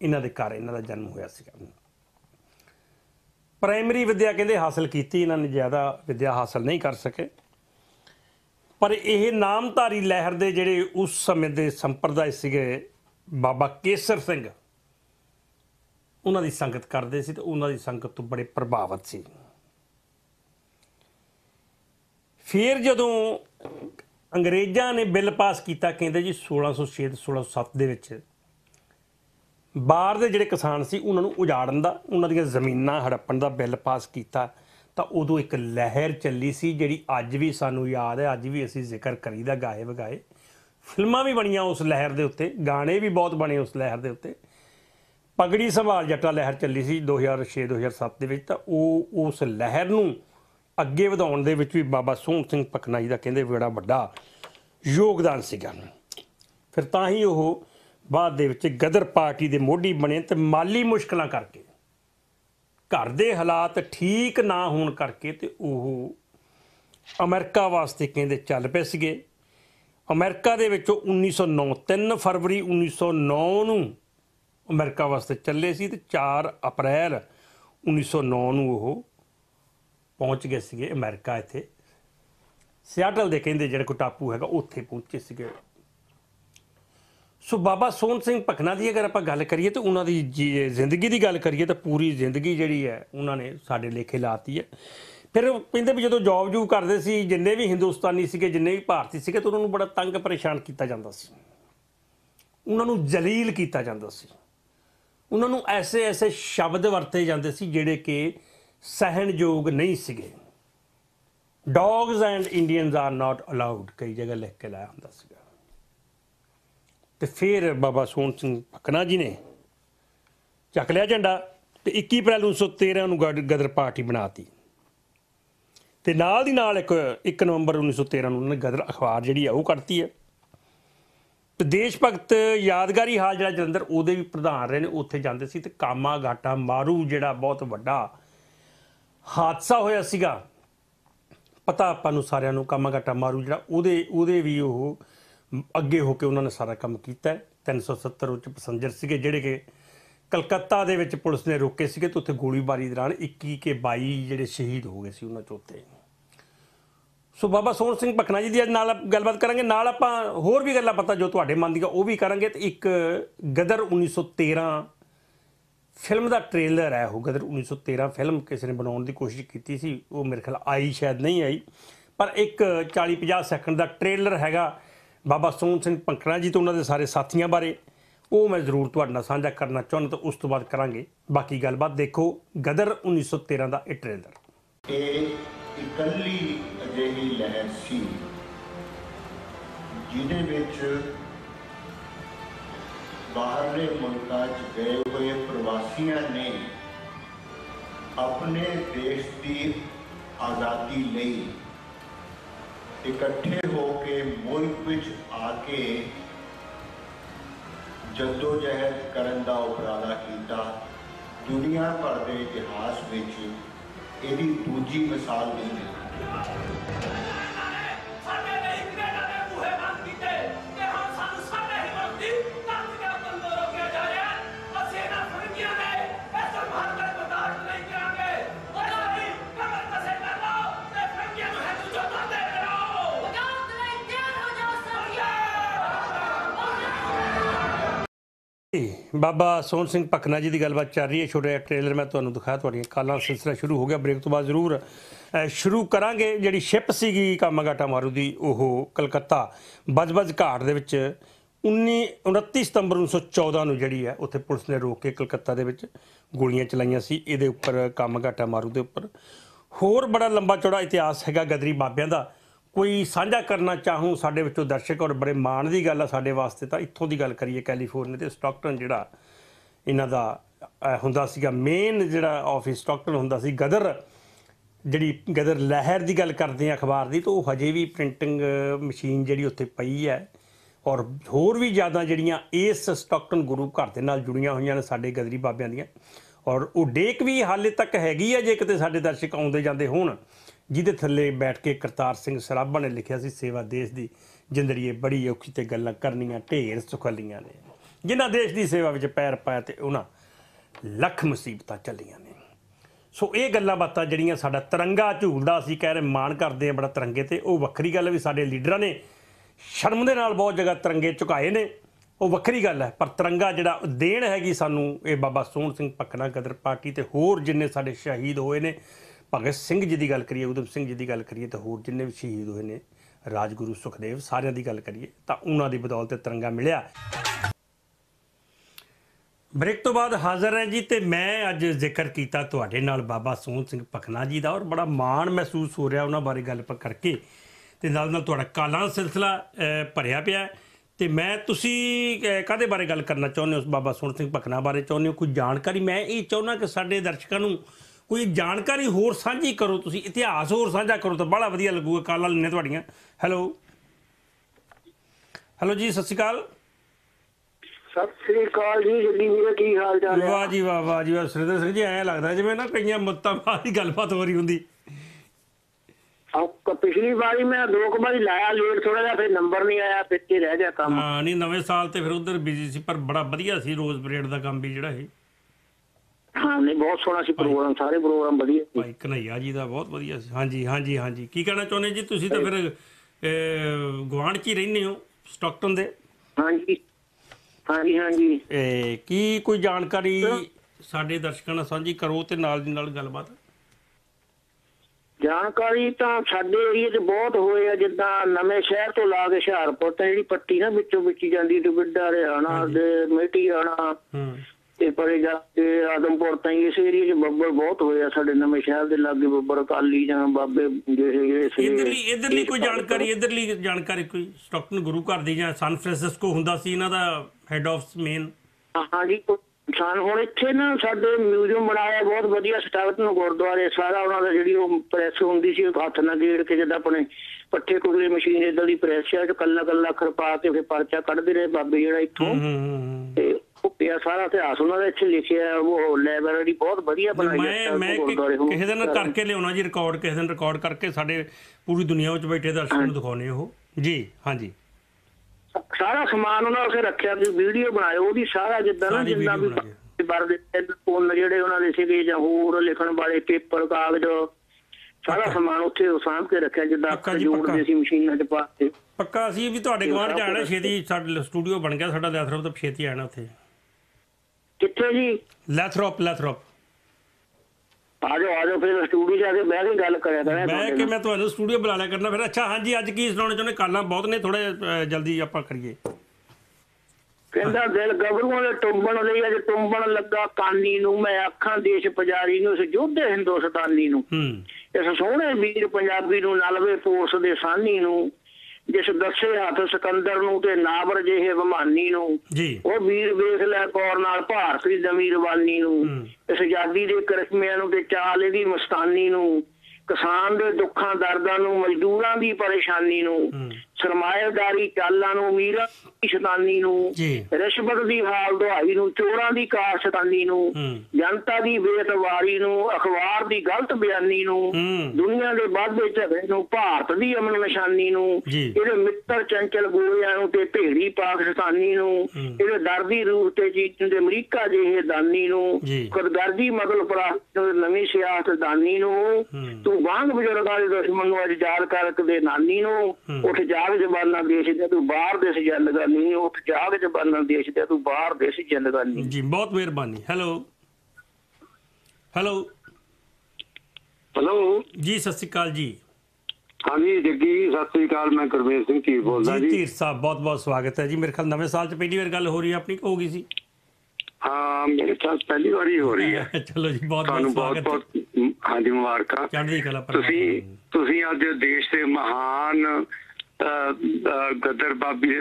ਇਹਨਾਂ ਦੇ ਘਰ ਇਹਨਾਂ ਦਾ ਜਨਮ ਹੋਇਆ ਸੀਗਾ। ਪ੍ਰਾਇਮਰੀ ਵਿੱਦਿਆ ਕਹਿੰਦੇ ਹਾਸਲ ਕੀਤੀ, ਇਹਨਾਂ ਨੇ ਜ਼ਿਆਦਾ ਵਿੱਦਿਆ ਹਾਸਲ ਨਹੀਂ ਕਰ ਸਕੇ। ਪਰ ਇਹ ਨਾਮਧਾਰੀ ਲਹਿਰ ਦੇ ਜਿਹੜੇ ਉਸ ਸਮੇਂ ਦੇ ਸੰਪਰਦਾਇ ਸੀਗੇ, ਬਾਬਾ ਕੇਸਰ ਸਿੰਘ, ਉਹਨਾਂ ਦੀ ਸੰਗਤ ਕਰਦੇ ਸੀ ਤੇ ਉਹਨਾਂ ਦੀ ਸੰਗਤ ਤੋਂ ਬੜੇ ਪ੍ਰਭਾਵਿਤ ਸੀ। ਫਿਰ ਜਦੋਂ ਅੰਗਰੇਜ਼ਾਂ ਨੇ ਬਿੱਲ ਪਾਸ ਕੀਤਾ, ਕਹਿੰਦੇ ਜੀ 1606 ਤੇ 1607 ਦੇ ਵਿੱਚ ਬਾਹਰ ਦੇ ਜਿਹੜੇ ਕਿਸਾਨ ਸੀ, ਉਹਨਾਂ ਨੂੰ ਉਜਾੜਨ ਦਾ, ਉਹਨਾਂ ਦੀਆਂ ਜ਼ਮੀਨਾਂ ਹੜੱਪਣ ਦਾ ਬਿੱਲ ਪਾਸ ਕੀਤਾ, ਤਾਂ ਉਦੋਂ ਇੱਕ ਲਹਿਰ ਚੱਲੀ ਸੀ, ਜਿਹੜੀ ਅੱਜ ਵੀ ਸਾਨੂੰ ਯਾਦ ਹੈ, ਅੱਜ ਵੀ ਅਸੀਂ ਜ਼ਿਕਰ ਕਰੀਦਾ, ਗਾਏ ਵਗਾਏ। ਫਿਲਮਾਂ ਵੀ ਬਣੀਆਂ ਉਸ ਲਹਿਰ ਦੇ ਉੱਤੇ, ਗਾਣੇ ਵੀ ਬਹੁਤ ਬਣੇ ਉਸ ਲਹਿਰ ਦੇ ਉੱਤੇ। ਪਗੜੀ ਸੰਭਾਲ ਜੱਟਾ ਲਹਿਰ ਚੱਲੀ ਸੀ 2006 2007 ਦੇ ਵਿੱਚ, ਤਾਂ ਉਹ ਉਸ ਲਹਿਰ ਨੂੰ ਅੱਗੇ ਵਧਾਉਣ ਦੇ ਵਿੱਚ ਵੀ ਬਾਬਾ ਸੋਹਣ ਸਿੰਘ ਪਕਨਾਈ ਦਾ ਕਹਿੰਦੇ ਬੜਾ ਵੱਡਾ ਯੋਗਦਾਨ ਸੀਗਾ। ਫਿਰ ਤਾਂ ਹੀ ਉਹ ਬਾਅਦ ਦੇ ਵਿੱਚ ਗਦਰ ਪਾਰਟੀ ਦੇ ਮੋਢੀ ਬਣੇ ਤੇ ਮਾਲੀ ਮੁਸ਼ਕਲਾਂ ਕਰਕੇ। ਘਰ ਦੇ ਹਾਲਾਤ ਠੀਕ ਨਾ ਹੋਣ ਕਰਕੇ ਤੇ ਉਹ ਅਮਰੀਕਾ ਵਾਸਤੇ ਕਹਿੰਦੇ ਚੱਲ ਪਏ ਸੀਗੇ। ਅਮਰੀਕਾ ਦੇ ਵਿੱਚੋਂ 1909 3 ਫਰਵਰੀ 1909 ਨੂੰ ਅਮਰੀਕਾ ਵਾਸਤੇ ਚੱਲੇ ਸੀ ਤੇ 4 ਅਪ੍ਰੈਲ 1909 ਨੂੰ ਉਹ ਪਹੁੰਚ ਗਏ ਸੀਗੇ ਅਮਰੀਕਾ ਇੱਥੇ। ਸਿਆਟਲ ਦੇ ਕਹਿੰਦੇ ਜਿਹੜਾ ਕੋ ਟਾਪੂ ਹੈਗਾ, ਉੱਥੇ ਪਹੁੰਚੇ ਸੀਗੇ। ਸੋ ਬਾਬਾ ਸੋਹਣ ਸਿੰਘ ਭਕਨਾ ਦੀ ਅਗਰ ਆਪਾਂ ਗੱਲ ਕਰੀਏ ਤਾਂ ਉਹਨਾਂ ਦੀ ਜੀ- ਜ਼ਿੰਦਗੀ ਦੀ ਗੱਲ ਕਰੀਏ ਤਾਂ ਪੂਰੀ ਜ਼ਿੰਦਗੀ ਜਿਹੜੀ ਹੈ ਉਹਨਾਂ ਨੇ ਸਾਡੇ ਲੇਖੇ ਲਾਤੀ ਹੈ। ਫਿਰ ਕਹਿੰਦੇ ਵੀ ਜਦੋਂ ਜੌਬ ਜੂਬ ਕਰਦੇ ਸੀ, ਜਿੰਨੇ ਵੀ ਹਿੰਦੁਸਤਾਨੀ ਸੀਗੇ, ਜਿੰਨੇ ਵੀ ਭਾਰਤੀ ਸੀਗੇ ਤਾਂ ਉਹਨਾਂ ਨੂੰ ਬੜਾ ਤੰਗ ਪਰੇਸ਼ਾਨ ਕੀਤਾ ਜਾਂਦਾ ਸੀ। ਉਹਨਾਂ ਨੂੰ ਜਲੀਲ ਕੀਤਾ ਜਾਂਦਾ ਸੀ। ਉਹਨਾਂ ਨੂੰ ਐਸੇ ਐਸੇ ਸ਼ਬਦ ਵਰਤੇ ਜਾਂਦੇ ਸੀ ਜਿਹੜੇ ਕਿ ਸਹਿਣਯੋਗ ਨਹੀਂ ਸੀਗੇ। Dogs and Indians are not allowed ਕਈ ਜਗ੍ਹਾ ਲਿਖ ਕੇ ਲਾਇਆ ਹੁੰਦਾ ਸੀ। ਤੇ ਫਿਰ ਬਾਬਾ ਸੋਹਣ ਸਿੰਘ ਭਕਨਾ ਜੀ ਨੇ ਚੱਕ ਲਿਆ ਝੰਡਾ ਤੇ 21 ਅਪ੍ਰੈਲ 1913 ਨੂੰ ਗਦ- ਗਦਰ ਪਾਰਟੀ ਬਣਾਤੀ। ਤੇ ਨਾਲ ਦੀ ਨਾਲ ਇੱਕ 1 ਨਵੰਬਰ 1913 ਨੂੰ ਉਹਨਾਂ ਨੇ ਗਦਰ ਅਖਬਾਰ ਜਿਹੜੀ ਆ ਉਹ ਕੱਢਤੀ ਹੈ ਤੇ ਦੇਸ਼ ਭਗਤ ਯਾਦਗਾਰੀ ਹਾਲ ਜਿਹੜਾ ਜਲੰਧਰ ਉਹਦੇ ਵੀ ਪ੍ਰਧਾਨ ਰਹੇ ਨੇ, ਉੱਥੇ ਜਾਂਦੇ ਸੀ ਤੇ ਕਾਮਾ ਘਾਟਾ ਮਾਰੂ ਜਿਹੜਾ ਬਹੁਤ ਵੱਡਾ ਹਾਦਸਾ ਹੋਇਆ ਸੀਗਾ। ਪਤਾ ਆਪਾਂ ਨੂੰ ਸਾਰਿਆਂ ਨੂੰ ਕਾਮਾ ਘਾਟਾ ਮਾਰੂ ਜਿਹੜਾ ਉਹਦੇ ਉਹਦੇ ਵੀ ਉਹ ਅੱਗੇ ਹੋ ਕੇ ਉਹਨਾਂ ਨੇ ਸਾਰਾ ਕੰਮ ਕੀਤਾ ਹੈ। 370 ਵਿੱਚ ਪੈਸੰਜਰ ਸੀਗੇ ਜਿਹੜੇ ਕਿ ਕਲਕੱਤਾ ਦੇ ਵਿੱਚ ਪੁਲਿਸ ਨੇ ਰੋਕੇ ਸੀਗੇ ਤੇ ਉੱਥੇ ਗੋਲੀਬਾਰੀ ਦੌਰਾਨ 21 ਕੇ 22 ਜਿਹੜੇ ਸ਼ਹੀਦ ਹੋ ਗਏ ਸੀ ਉਹਨਾਂ ਚੋਂ ਉੱਤੇ ਸੋ ਬਾਬਾ ਸੋਹਣ ਸਿੰਘ ਭਕਨਾ ਜੀ ਦੀ ਅੱਜ ਨਾਲ ਗੱਲਬਾਤ ਕਰਾਂਗੇ। ਨਾਲ ਆਪਾਂ ਹੋਰ ਵੀ ਗੱਲਾਂ ਪਤਾ ਜੋ ਤੁਹਾਡੇ ਮਨ ਦੀਆਂ ਉਹ ਵੀ ਕਰਾਂਗੇ ਤੇ ਇੱਕ ਗਦਰ 1913 ਫਿਲਮ ਦਾ ਟ੍ਰੇਲਰ ਹੈ ਉਹ। ਗਦਰ 1913 ਫਿਲਮ ਕਿਸੇ ਨੇ ਬਣਾਉਣ ਦੀ ਕੋਸ਼ਿਸ਼ ਕੀਤੀ ਸੀ, ਉਹ ਮੇਰੇ ਖਿਆਲ ਆਈ ਸ਼ਾਇਦ ਨਹੀਂ ਆਈ। ਪਰ ਇੱਕ 40 50 ਸੈਕਿੰਡ ਦਾ ਟ੍ਰੇਲਰ ਹੈਗਾ। ਬਾਬਾ ਸੋਹਣ ਸਿੰਘ ਪੰਕੜਾ ਜੀ ਤੇ ਉਹਨਾਂ ਦੇ ਸਾਰੇ ਸਾਥੀਆਂ ਬਾਰੇ ਉਹ ਮੈਂ ਜ਼ਰੂਰ ਤੁਹਾਡੇ ਨਾਲ ਸਾਂਝਾ ਕਰਨਾ ਚਾਹੁੰਦਾ ਤਾਂ ਉਸ ਤੋਂ ਬਾਅਦ ਕਰਾਂਗੇ। ਬਾਕੀ ਗੱਲਬਾਤ ਦੇਖੋ, ਗਦਰ 1913 ਦਾ ਇਹ ਟ੍ਰੇਲਰ ਇਹ ਇਕੱਲੀ ਅਜਿਹੀ ਲਹਿਰ ਸੀ, ਜਿਹਦੇ ਵਿੱਚ ਬਾਹਰਲੇ ਮੁਲਕਾਂ 'ਚ ਗਏ ਹੋਏ ਪ੍ਰਵਾਸੀਆਂ ਨੇ ਆਪਣੇ ਦੇਸ਼ ਦੀ ਆਜ਼ਾਦੀ ਲਈ ਇਕੱਠੇ ਹੋ ਕੇ ਮੁਲਕ ਵਿੱਚ ਆ ਕੇ ਜੱਦੋ ਜਹਿਦ ਕਰਨ ਦਾ ਉਪਰਾਲਾ ਕੀਤਾ। ਦੁਨੀਆ ਭਰ ਦੇ ਇਤਿਹਾਸ ਵਿੱਚ ਇਹਦੀ ਦੂਜੀ ਮਿਸਾਲ ਨਹੀਂ ਮਿਲਦੀ ਬਾਬਾ ਸੋਹਣ ਸਿੰਘ ਪਖਨਾ ਜੀ ਦੀ ਗੱਲਬਾਤ ਚੱਲ ਰਹੀ ਹੈ। ਛੋਟਾ ਜਿਹਾ ਟ੍ਰੇਲਰ ਮੈਂ ਤੁਹਾਨੂੰ ਦਿਖਾਇਆ ਤੁਹਾਡੀਆਂ ਕਾਲਾਂ ਸਿਲਸਿਲਾ ਸ਼ੁਰੂ ਹੋ ਗਿਆ। ਬ੍ਰੇਕ ਤੋਂ ਬਾਅਦ ਜ਼ਰੂਰ ਸ਼ੁਰੂ ਕਰਾਂਗੇ। ਜਿਹੜੀ ਸ਼ਿਪ ਸੀਗੀ ਕਾਮਾਗਾਟਾ ਮਾਰੂ ਦੀ, ਉਹ ਕਲਕੱਤਾ ਬਜਬਜ ਘਾਟ ਦੇ ਵਿੱਚ 19 29 ਸਤੰਬਰ 1914 ਨੂੰ ਜਿਹੜੀ ਹੈ, ਉੱਥੇ ਪੁਲਿਸ ਨੇ ਰੋਕ ਕੇ ਕਲਕੱਤਾ ਦੇ ਵਿੱਚ ਗੋਲੀਆਂ ਚਲਾਈਆਂ ਸੀ। ਇਹਦੇ ਉੱਪਰ ਕਾਮਾਗਾਟਾ ਮਾਰੂ ਦੇ ਉੱਪਰ। ਹੋਰ ਬੜਾ ਲੰਬਾ ਚੌੜਾ ਇਤਿਹਾਸ ਹੈਗਾ ਗਦਰੀ ਬਾਬਿਆਂ ਦਾ। ਕੋਈ ਸਾਂਝਾ ਕਰਨਾ ਚਾਹੂੰ ਸਾਡੇ ਵਿੱਚੋਂ ਦਰਸ਼ਕ ਔਰ ਬੜੇ ਮਾਣ ਦੀ ਗੱਲ ਆ ਸਾਡੇ ਵਾਸਤੇ, ਤਾਂ ਇੱਥੋਂ ਦੀ ਗੱਲ ਕਰੀਏ ਕੈਲੀਫੋਰਨੀਆ ਤੇ ਸਟਾਕਟਨ ਜਿਹੜਾ ਇਹਨਾਂ ਦਾ ਹੁੰਦਾ ਸੀਗਾ ਮੇਨ ਜਿਹੜਾ ਆਫਿਸ ਸਟਾਕਟਨ ਹੁੰਦਾ ਸੀ, ਗਦਰ। ਜਿਹੜੀ ਗਦਰ ਲਹਿਰ ਦੀ ਗੱਲ ਕਰਦੇ ਆ ਅਖਬਾਰ ਦੀ, ਤਾਂ ਉਹ ਹਜੇ ਵੀ ਪ੍ਰਿੰਟਿੰਗ ਮਸ਼ੀਨ ਜਿਹੜੀ ਉੱਥੇ ਪਈ ਹੈ। ਔਰ ਹੋਰ ਵੀ ਜ਼ਿਆਦਾ ਜਿਹੜੀਆਂ ਇਸ ਸਟਾਕਟਨ ਗੁਰੂ ਘਰ ਦੇ ਨਾਲ ਜੁੜੀਆਂ ਹੋਈਆਂ ਨੇ ਸਾਡੇ ਗਦਰੀ ਬਾਬਿਆਂ ਦੀਆਂ। ਔਰ ਉਹ ਡੇਕ ਵੀ ਹਾਲੇ ਤੱਕ ਹੈਗੀ ਆ, ਜੇ ਕਿਤੇ ਸਾਡੇ ਦਰਸ਼ਕ ਆਉਂਦੇ ਜਾਂਦੇ ਹੋਣ। ਜਿਹਦੇ ਥੱਲੇ ਬੈਠ ਕੇ ਕਰਤਾਰ ਸਿੰਘ ਸਰਾਭਾ ਨੇ ਲਿਖਿਆ ਸੀ, ਸੇਵਾ ਦੇਸ਼ ਦੀ ਜਿੰਦੜੀਏ ਬੜੀ ਔਖੀ ਤੇ ਗੱਲਾਂ ਕਰਨੀਆਂ ਢੇਰ ਸੁਖਲੀਆਂ ਨੇ। ਜਿਨ੍ਹਾਂ ਦੇਸ਼ ਦੀ ਸੇਵਾ ਵਿੱਚ ਪੈਰ ਪਾਇਆ ਤੇ ਉਹਨਾਂ ਲੱਖ ਮੁਸੀਬਤਾਂ ਚੱਲੀਆਂ ਨੇ। ਸੋ ਇਹ ਗੱਲਾਂ ਬਾਤਾਂ ਜਿਹੜੀਆਂ ਸਾਡਾ ਤਿਰੰਗਾ ਝੂਲਦਾ ਅਸੀਂ ਕਹਿ ਰਹੇ ਮਾਣ ਕਰਦੇ ਆ ਬੜਾ ਤਿਰੰਗੇ ਤੇ ਉਹ ਵੱਖਰੀ ਗੱਲ ਵੀ ਸਾਡੇ ਲੀਡਰਾਂ ਨੇ ਸ਼ਰਮ ਦੇ ਨਾਲ ਬਹੁਤ ਜਗ੍ਹਾ ਤਿਰੰਗੇ ਝੁਕਾਏ ਨੇ। ਉਹ ਵੱਖਰੀ ਗੱਲ ਹੈ, ਪਰ ਤਿਰੰਗਾ ਜਿਹੜਾ ਦੇਣ ਹੈਗੀ ਸਾਨੂੰ, ਇਹ ਬਾਬਾ ਸੋਹਣ ਸਿੰਘ ਪਖਨਾ ਗਦਰ ਪਾਕੀ ਤੇ ਹੋਰ ਜਿੰਨੇ ਸਾਡੇ ਸ਼ਹੀਦ ਹੋਏ ਨੇ ਭਗਤ ਸਿੰਘ ਜੀ ਦੀ ਗੱਲ ਕਰੀਏ ਉਦਮ ਸਿੰਘ ਜੀ ਦੀ ਗੱਲ ਕਰੀਏ ਤਾਂ ਹੋਰ ਜਿੰਨੇ ਵੀ ਸ਼ਹੀਦ ਹੋਏ ਨੇ ਰਾਜਗੁਰੂ ਸੁਖਦੇਵ ਸਾਰਿਆਂ ਦੀ ਗੱਲ ਕਰੀਏ ਤਾਂ ਉਹਨਾਂ ਦੀ ਬਦੌਲਤ ਤਿਰੰਗਾ ਮਿਲਿਆ। ਬ੍ਰੇਕ ਤੋਂ ਬਾਅਦ ਹਾਜ਼ਰ ਹੈ ਜੀ ਤੇ ਮੈਂ ਅੱਜ ਜ਼ਿਕਰ ਕੀਤਾ ਤੁਹਾਡੇ ਨਾਲ ਬਾਬਾ ਸੋਹਣ ਸਿੰਘ ਪਖਨਾ ਜੀ ਦਾ ਔਰ ਬੜਾ ਮਾਣ ਮਹਿਸੂਸ ਹੋ ਰਿਹਾ ਉਹਨਾਂ ਬਾਰੇ ਗੱਲ ਕਰਕੇ ਤੇ ਨਾਲ ਨਾਲ ਤੁਹਾਡਾ ਕਾਲਾਂ ਸਿਲਸਿਲਾ ਭਰਿਆ ਪਿਆ ਹੈ। ਤੇ ਮੈਂ ਤੁਸੀਂ ਅਹ, ਕਾਹਦੇ ਬਾਰੇ ਗੱਲ ਕਰਨਾ ਚਾਹੁੰਦੇ ਹੋ ਬਾਬਾ ਸੋਹਣ ਸਿੰਘ ਪਖਨਾ ਬਾਰੇ ਚਾਹੁੰਦੇ ਹੋ? ਕੋਈ ਜਾਣਕਾਰੀ? ਮੈਂ ਇਹ ਚਾਹੁੰਦਾ ਕਿ ਸਾਡੇ ਦਰਸ਼ਕਾਂ ਨੂੰ ਕੋਈ ਜਾਣਕਾਰੀ ਹੋਰ ਸਾਂਝੀ ਕਰੋ ਤੁਸੀਂ ਇਤਿਹਾਸ ਹੋਰ ਸਾਂਝਾ ਕਰੋ ਤਾਂ ਬੜਾ ਵਧੀਆ ਲੱਗੂਗਾ ਕਾਲਾਂ ਲੈਣੇ ਤੁਹਾਡੀਆਂ। ਹੈਲੋ। ਹੈਲੋ ਜੀ ਸਤਿ ਸ਼੍ਰੀ ਅਕਾਲ। ਸਤਿ ਸ੍ਰੀ ਅਕਾਲ ਜੀ ਜੱਲੀ ਵੀਰੇ ਕੀ ਹਾਲ ਚਾਲ ਹੈ? ਵਾਹ ਜੀ ਵਾਹ ਵਾਹ ਜੀ ਵਾਹ ਸੁਰਿੰਦਰ ਸਿੰਘ ਜੀ ਐਂ ਲੱਗਦਾ ਜਿਵੇਂ ਨਾ ਕਈਆਂ ਮੁੱਤਾਂ ਹੀ ਗੱਲਬਾਤ ਹੋ ਰਹੀ ਹੁੰਦੀ। ਆਪ ਪਿਛਲੀ ਵਾਰੀ ਮੈਂ ਦੋ ਕੁ ਵਾਰੀ ਲਾਇਆ ਲੇਟ ਥੋੜਾ ਜਿਹਾ ਫਿਰ ਨੰਬਰ ਨਹੀਂ ਆਇਆ ਪਿੱਛੇ ਰਹਿ ਗਿਆ ਕੰਮ। ਹਾਂ ਨਹੀਂ ਨਵੇਂ ਸਾਲ ਤੇ ਫਿਰ ਉਧਰ ਬਿਜ਼ੀ ਸੀ ਪਰ ਬੜਾ ਵਧੀਆ ਸੀ ਰੋਜ਼ ਪਰੇਡ ਦਾ ਕੰਮ ਵੀ ਜਿਹੜਾ ਇਹ। ਹਾਂ ਨਹੀਂ ਬਹੁਤ ਸੋਹਣਾ ਸੀ ਪ੍ਰੋਗਰਾਮ ਸਾਰੇ ਪ੍ਰੋਗਰਾਮ ਵਧੀਆ ਸੀ। ਭਾਈ ਕਨਈਆ ਜੀ ਦਾ ਬਹੁਤ ਵਧੀਆ ਸੀ। ਹਾਂਜੀ ਹਾਂਜੀ ਹਾਂਜੀ। ਕੀ ਕਹਿਣਾ ਚਾਹੁੰਦੇ ਜੀ? ਤੁਸੀਂ ਤਾਂ ਫਿਰ ਗੁਆਂਢ 'ਚ ਹੀ ਰਹਿੰਦੇ ਹੋ ਸਟਾਕਟਨ ਦੇ? ਹਾਂਜੀ ਹਾਂਜੀ ਹਾਂਜੀ। ਇਹ ਕੀ ਕੋਈ ਜਾਣਕਾਰੀ ਸਾਡੇ ਦਰਸ਼ਕਾਂ ਨਾਲ ਸਾਂਝੀ ਕਰੋ ਤੇ ਨਾਲ ਦੀ ਨਾਲ ਗੱਲਬਾਤ? ਜਾਣਕਾਰੀ ਤਾਂ ਸਾਡੇ ਏਰੀਏ 'ਚ ਬਹੁਤ ਹੋਏ ਆ ਜਿੱਦਾਂ ਨਵੇਂ ਸ਼ਹਿਰ ਤੋਂ ਲਾ ਕੇ ਹੁਸ਼ਿਆਰਪੁਰ ਤਾਂ ਜਿਹੜੀ ਪੱਟੀ ਨਾ ਵਿੱਚੋਂ ਵਿੱਚ ਜਾਂਦੀ ਡੁਬਿੱਡਾ ਹਰਿਆਣਾ ਦੇ ਮੇਟੀਆਣਾ ਹੂੰ। ਤੇ ਪਰੇ ਜਾ ਕੇ ਆਦਮਪੁਰ ਤਾਈਂ ਇਸ ਏਰੀਏ 'ਚ ਬੱਬਰ ਬਹੁਤ ਹੋਏ ਆ ਸਾਡੇ ਨਵੇਂ ਸ਼ਹਿਰ ਦੇ ਲਾਗੇ ਬੱਬਰ ਅਕਾਲੀ ਜਾਂ ਬਾਬੇ ਜਿਹੜੇ ਸੀ ਇਧਰਲੀ ਇਧਰਲੀ ਕੋਈ ਜਾਣਕਾਰੀ ਇਧਰਲੀ ਜਾਣਕਾਰੀ ਕੋਈ ਸਟਾਕਟਨ ਗੁਰੂ ਘਰ ਦੀ ਜਾਂ ਸਨ ਫ੍ਰਾਂਸਿਸਕੋ ਹੁੰਦਾ ਸੀ ਇਹਨਾਂ ਦਾ ਹੈੱਡ ਆਫ ਮੇਨ ਹਾਂਜੀ ਸਾਨ ਹੁਣ ਇੱਥੇ ਨਾ ਸਾਡੇ ਮਿਊਜ਼ੀਅਮ ਬਣਾਇਆ ਬਹੁਤ ਵਧੀਆ ਸਟਾਵਤ ਨੂੰ ਗੁਰਦੁਆਰੇ ਸਾਰਾ ਉਹਨਾਂ ਦਾ ਜਿਹੜੀ ਉਹ ਪ੍ਰੈਸ ਹੁੰਦੀ ਸੀ ਹੱਥ ਨਾਲ ਗੇੜ ਕੇ ਜਿੱਦਾਂ ਆਪਣੇ ਪੱਠੇ ਕੁਗਲੇ ਮਸ਼ੀਨ ਇਦਾਂ ਦੀ ਪ੍ਰੈਸ ਆ ਜੋ ਕੱਲਾ ਕੱਲਾ ਅੱਖਰ ਪਾ ਕੇ ਫਿਰ ਪਰਚਾ ਕੱਢਦੇ ਰਹੇ ਬਾਬੇ ਜਿਹੜਾ ਇੱਥੋਂ। ਹੂੰ ਹੂੰ ਹੂੰ। ਤੇ ਉਹ ਪਿਆ ਸਾਰਾ ਇਤਿਹਾਸ ਉਹਨਾਂ ਦਾ ਇੱਥੇ ਲਿਖਿਆ ਉਹ ਲਾਇਬ੍ਰੇਰੀ ਬਹੁਤ ਵਧੀਆ ਬਣਾਈ ਮੈਂ ਹੈ ਮੈਂ ਹੁਣ। ਕਿਸੇ ਦਿਨ ਕਰਕੇ ਲਿਆਉਣਾ ਜੀ ਰਿਕਾਰਡ ਕਿਸੇ ਦਿਨ ਰਿਕਾਰਡ ਕਰਕੇ ਸਾਡੇ ਪੂਰੀ ਦੁਨੀਆ ਵਿੱਚ ਬੈਠੇ ਦਰਸ਼ਕਾਂ ਨੂੰ ਦਿਖਾਉਣੇ ਉਹ। ਜੀ ਹਾਂਜੀ। ਸਾਰਾ ਸਮਾਨ ਉਹਨਾਂ ਉਸੇ ਰੱਖਿਆ ਵੀ ਵੀਡੀਓ ਬਣਾਏ ਉਹਦੀ ਸਾਰਾ ਜਿੱਦਾਂ ਨਾ ਜਿੰਨਾ ਵੀ ਬਣਾ ਵਰਦੇ ਪੁੰਨ ਜਿਹੜੇ ਉਹਨਾਂ ਦੇ ਸੀਗੇ ਜਾਂ ਹੋਰ ਲਿਖਣ ਵਾਲੇ ਪੇਪਰ ਕਾਗਜ਼ ਸਾਰਾ ਸਮਾਨ ਉੱਥੇ ਸਾਂਭ ਕੇ ਰੱਖਿਆ ਜਿੱਦਾਂ ਜੋੜਦੇ। ਸੀ ਮਸ਼ੀਨਾਂ 'ਚ ਪਾ ਕੇ। ਪੱਕਾ ਅਸੀਂ ਵੀ ਤੁਹਾਡੇ ਗਵਾਂਢ ਜਾਣਾ ਛੇਤੀ ਸਾਡਾ ਸਟੂਡੀਓ ਬਣ ਗਿਆ ਸਾਡਾ ਲੈਥਰੋਪ ਤੋਂ ਛੇਤੀ ਆਣਾ ਉੱਥੇ। ਕਿੱਥੇ ਜੀ? ਲੈਥਰੋਪ ਲੈਥਰੋਪ। ਆ ਜਾਓ ਆ ਜਾਓ ਫਿਰ ਸਟੂਡੀਓ ਜਾ ਕੇ ਬਹਿ ਕੇ ਗੱਲ ਕਰਿਆ ਕਰਾਂ ਮੈਂ ਕਿ ਮੈਂ ਤੁਹਾਨੂੰ ਸਟੂਡੀਓ ਬੁਲਾ ਲਿਆ ਕਰਨਾ ਫਿਰ ਅੱਛਾ ਹਾਂਜੀ ਅੱਜ ਕੀ ਸੁਣਾਉਣਾ ਚਾਹੁੰਦੇ? ਕਾਲਾਂ ਬਹੁਤ ਨੇ ਥੋੜਾ ਜਲਦੀ ਆਪਾਂ ਕਰੀਏ। ਕਹਿੰਦਾ ਦਿਲ ਗੱਭਰੂਆਂ ਦੇ ਟੁੰਬਣ ਲਈ ਅੱਜ ਟੁੰਬਣ ਲੱਗਾ ਕਾਨੀ ਨੂੰ ਮੈਂ ਅੱਖਾਂ ਦੇਸ਼ ਪੁਜਾਰੀ ਨੂੰ ਇਸ ਯੋਧੇ ਹਿੰਦੁਸਤਾਨੀ ਨੂੰ। ਹੂੰ। ਇਸ ਸੋਹਣੇ ਵੀਰ ਪੰਜਾਬੀ ਨੂੰ ਨਲਵੇ ਪੋਸ ਦੇ ਸਾਨੀ ਨੂੰ ਜਿਸ ਦੱਸੇ ਹੱਥ ਸਿਕੰਦਰ ਨੂੰ ਤੇ ਨਾਬਰ ਜਿਹੇ ਬਮਾਨੀ ਨੂੰ ਉਹ ਵੀਰ ਵੇਖ ਲੈ ਕੌਰ ਨਾਲ ਭਾਰਤੀ ਜ਼ਮੀਰ ਵਾਲੀ ਨੂੰ। ਇਸ ਆਜ਼ਾਦੀ ਦੇ ਕਰਿਸ਼ਮਿਆਂ ਨੂੰ ਤੇ ਚਾਲ ਇਹਦੀ ਮਸਤਾਨੀ ਨੂੰ ਕਿਸਾਨ ਦੇ ਦੁੱਖਾਂ ਦਰਦਾਂ ਨੂੰ ਮਜ਼ਦੂਰਾਂ ਦੀ ਪਰੇਸ਼ਾਨੀ ਨੂੰ ਹੂੰ ਸਰਮਾਏਦਾਰੀ ਚਾਲਾਂ ਨੂੰ ਵੀਰਾਂ ਦੀ ਸ਼ੈਤਾਨੀ ਨੂੰ ਜੀ ਰਿਸ਼ਵਤ ਦੀ ਹਾਲ ਦੁਹਾਈ ਨੂੰ ਚੋਰਾਂ ਦੀ ਕਾਰਸਤਾਨੀ ਨੂੰ ਹੂੰ ਜਨਤਾ ਦੀ ਬੇਤਵਾਰੀ ਨੂੰ ਅਖਬਾਰ ਦੀ ਗਲਤ ਬਿਆਨੀ ਨੂੰ ਦੁਨੀਆ ਦੇ ਵਾਧੇ ਝਗੜੇ ਨੂੰ ਭਾਰਤ ਦੀ ਅਮਨ ਨਿਸ਼ਾਨੀ ਨੂੰ ਜੀ। ਇਹਦੇ ਮਿੱਤਰ ਚੰਚਲ ਗੋਲਿਆਂ ਨੂੰ ਤੇ ਭੇੜੀ ਪਾਕਿਸਤਾਨੀ ਨੂੰ। ਇਹਦੇ ਦਰਦੀ ਰੂਪ ਤੇ ਚੀਚਨ ਦੇ ਅਮਰੀਕਾ ਜਿਹੇ ਦਾਨੀ ਨੂੰ ਜੀ। ਖੁਦਗਰਦੀ ਮਗਲ ਪ੍ਰਾਪਤ ਨਵੀਂ ਸਿਆਸਤਦਾਨੀ ਨੂੰ ਹੂੰ। ਤੂੰ ਵਾਂਗ ਬਜ਼ੁਰਗਾਂ ਦੇ ਦੁਸ਼ਮਣ ਨੂੰ ਅੱਜ ਯਾਦ ਕਰਕੇ ਦੇ ਨਾਨੀ ਨੂੰ। ਉੱਠ ਜਾਗ ਜਵਾਨਾ ਦੇਸ਼ ਦੇ ਤੂੰ ਬਾਹਰ ਦੇਸ਼ ਜੰਦਗਾਨੀ ਉੱਠ ਜਾਗ ਜਵਾਨਾ ਦੇਸ਼ ਦੇ ਤੂੰ ਬਾਹਰ ਦੇਸ਼ ਜੰਦਗਾਨੀ ਜੀ ਬਹੁਤ ਮਿਹਰਬਾਨੀ। ਹੈਲੋ। ਹੈਲੋ। ਹੈਲੋ। ਜੀ ਸਤਿ ਸ਼੍ਰੀ ਅਕਾਲ ਜੀ। ਹਾਂਜੀ ਜੱਗੀ ਸਤਿ ਸ੍ਰੀ ਅਕਾਲ। ਮੈਂ ਗੁਰਮੇਲ ਸਿੰਘ ਧੀਰ ਬੋਲਦਾ ਜੀ ਜੀ? ਧੀਰ ਸਾਹਿਬ ਬਹੁਤ ਬਹੁਤ ਸਵਾਗਤ ਹੈ ਜੀ। ਮੇਰੇ ਖਿਆਲ ਨਵੇਂ ਸਾਲ ਚ ਪਹਿਲੀ ਵਾਰ ਗੱਲ ਹੋ ਰਹੀ ਹੈ ਆਪਣੀ ਹੋ ਗਈ ਸੀ? ਹਾਂ ਮੇਰੇ ਖਿਆਲ ਪਹਿਲੀ ਵਾਰੀ ਹੋ ਰਹੀ ਹੈ। ਚਲੋ ਜੀ ਬਹੁਤ ਬਹੁਤ ਤੁਹਾਨੂੰ ਬਹੁਤ ਸਵਾਗਤ ਹੈ। ਬਹੁਤ ਹਾਂਜੀ ਮੁਬਾਰਕਾਂ। ਚੜ੍ਹਦੀ ਕਲਾ ਤੁਸੀਂ ਤੁਸੀਂ ਅੱਜ ਦੇਸ਼ ਦੇ ਮਹਾਨ ਗੱਦਰ ਬਾਬੀ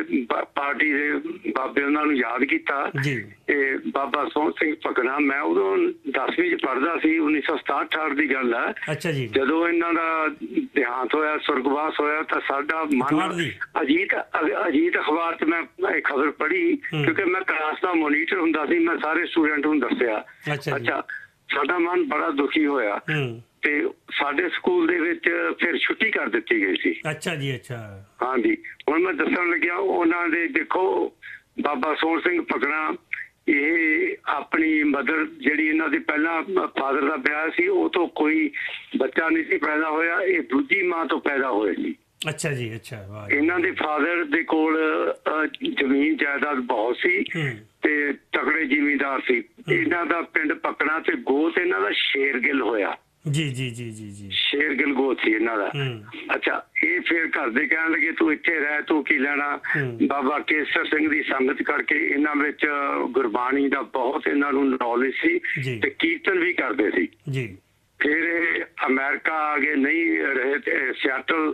ਪਾਰਟੀ ਦੇ ਬਾਬੇ ਉਹਨਾਂ ਨੂੰ ਯਾਦ ਕੀਤਾ। ਜੀ। ਤੇ ਬਾਬਾ ਸੋਹਣ ਸਿੰਘ ਪਕਣਾ ਮੈਂ ਉਦੋਂ 10ਵੀਂ ਚ ਪੜ੍ਹਦਾ ਸੀ 1967 ਦੀ ਗੱਲ ਹੈ ਅੱਛਾ ਜੀ। ਜਦੋਂ ਇਹਨਾਂ ਦਾ ਦੇਹਾਂਤ ਹੋਇਆ ਸੁਰਗਵਾਸ ਹੋਇਆ ਤਾਂ ਸਾਡਾ ਮਨ? ਅਜੀਤ ਅਜੀਤ ਅਖਬਾਰ 'ਚ ਮੈਂ ਇਹ ਖਬਰ ਪੜ੍ਹੀ। ਕਿਉਂਕਿ ਮੈਂ ਕਲਾਸ ਦਾ ਮੋਨੀਟਰ ਹੁੰਦਾ ਸੀ ਮੈਂ ਸਾਰੇ ਸਟੂਡੈਂਟ ਨੂੰ ਦੱਸਿਆ। ਅੱਛਾ ਸਾਡਾ ਮਨ ਬੜਾ ਦੁਖੀ ਹੋਇਆ। ਤੇ ਸਾਡੇ ਸਕੂਲ ਦੇ ਵਿੱਚ ਫਿਰ ਛੁੱਟੀ ਕਰ ਦਿੱਤੀ ਗਈ ਸੀ। ਅੱਛਾ ਜੀ ਅੱਛਾ। ਹਾਂਜੀ। ਹੁਣ ਮੈਂ ਦੱਸਣ ਲੱਗਿਆ ਉਹਨਾਂ ਦੇ ਦੇਖੋ ਬਾਬਾ ਸੋਹਣ ਸਿੰਘ ਪਕਣਾ ਇਹ ਆਪਣੀ ਮਦਰ ਜਿਹੜੀ ਇਹਨਾਂ ਦੀ ਪਹਿਲਾਂ ਫਾਦਰ ਦਾ ਵਿਆਹ ਸੀ ਉਹ ਤੋਂ ਕੋਈ ਬੱਚਾ ਨਹੀਂ ਸੀ ਪੈਦਾ ਹੋਇਆ ਇਹ ਦੂਜੀ ਮਾਂ ਤੋਂ ਪੈਦਾ ਹੋਏ ਸੀ। ਅੱਛਾ ਜੀ ਅੱਛਾ ਵਾਹ। ਇਹਨਾਂ ਦੇ ਫਾਦਰ ਦੇ ਕੋਲ ਜ਼ਮੀਨ ਜਾਇਦਾਦ ਬਹੁਤ ਸੀ ਤੇ ਤਕੜੇ ਜ਼ਿਮੀਂਦਾਰ ਸੀ। ਇਹਨਾਂ ਦਾ ਪਿੰਡ ਪਕਣਾ ਤੇ ਗੋਤ ਇਹਨਾਂ ਦਾ ਸ਼ੇਰਗਿੱਲ ਹੋਇਆ। ਜੀ ਜੀ ਜੀ ਜੀ ਜੀ। ਸ਼ੇਰਗਿੱਲ ਗੋਤ ਸੀ ਇਹਨਾਂ ਦਾ। ਅੱਛਾ ਇਹ ਫਿਰ ਘਰ ਦੇ ਕਹਿਣ ਲੱਗੇ ਤੂੰ ਇੱਥੇ ਰਹਿ ਤੂੰ ਕੀ ਲੈਣਾ। ਬਾਬਾ ਕੇਸਰ ਸਿੰਘ ਦੀ ਸੰਗਤ ਕਰਕੇ ਇਹਨਾਂ ਵਿੱਚ ਗੁਰਬਾਣੀ ਦਾ ਬਹੁਤ ਇਹਨਾਂ ਨੂੰ ਨੌਲੇਜ। ਸੀ ਤੇ ਕੀਰਤਨ ਵੀ ਕਰਦੇ ਸੀ। ਜੀ। ਫਿਰ ਇਹ ਅਮਰੀਕਾ ਆ ਗਏ ਨਹੀਂ ਰਹੇ ਤੇ ਸਿਆਟਲ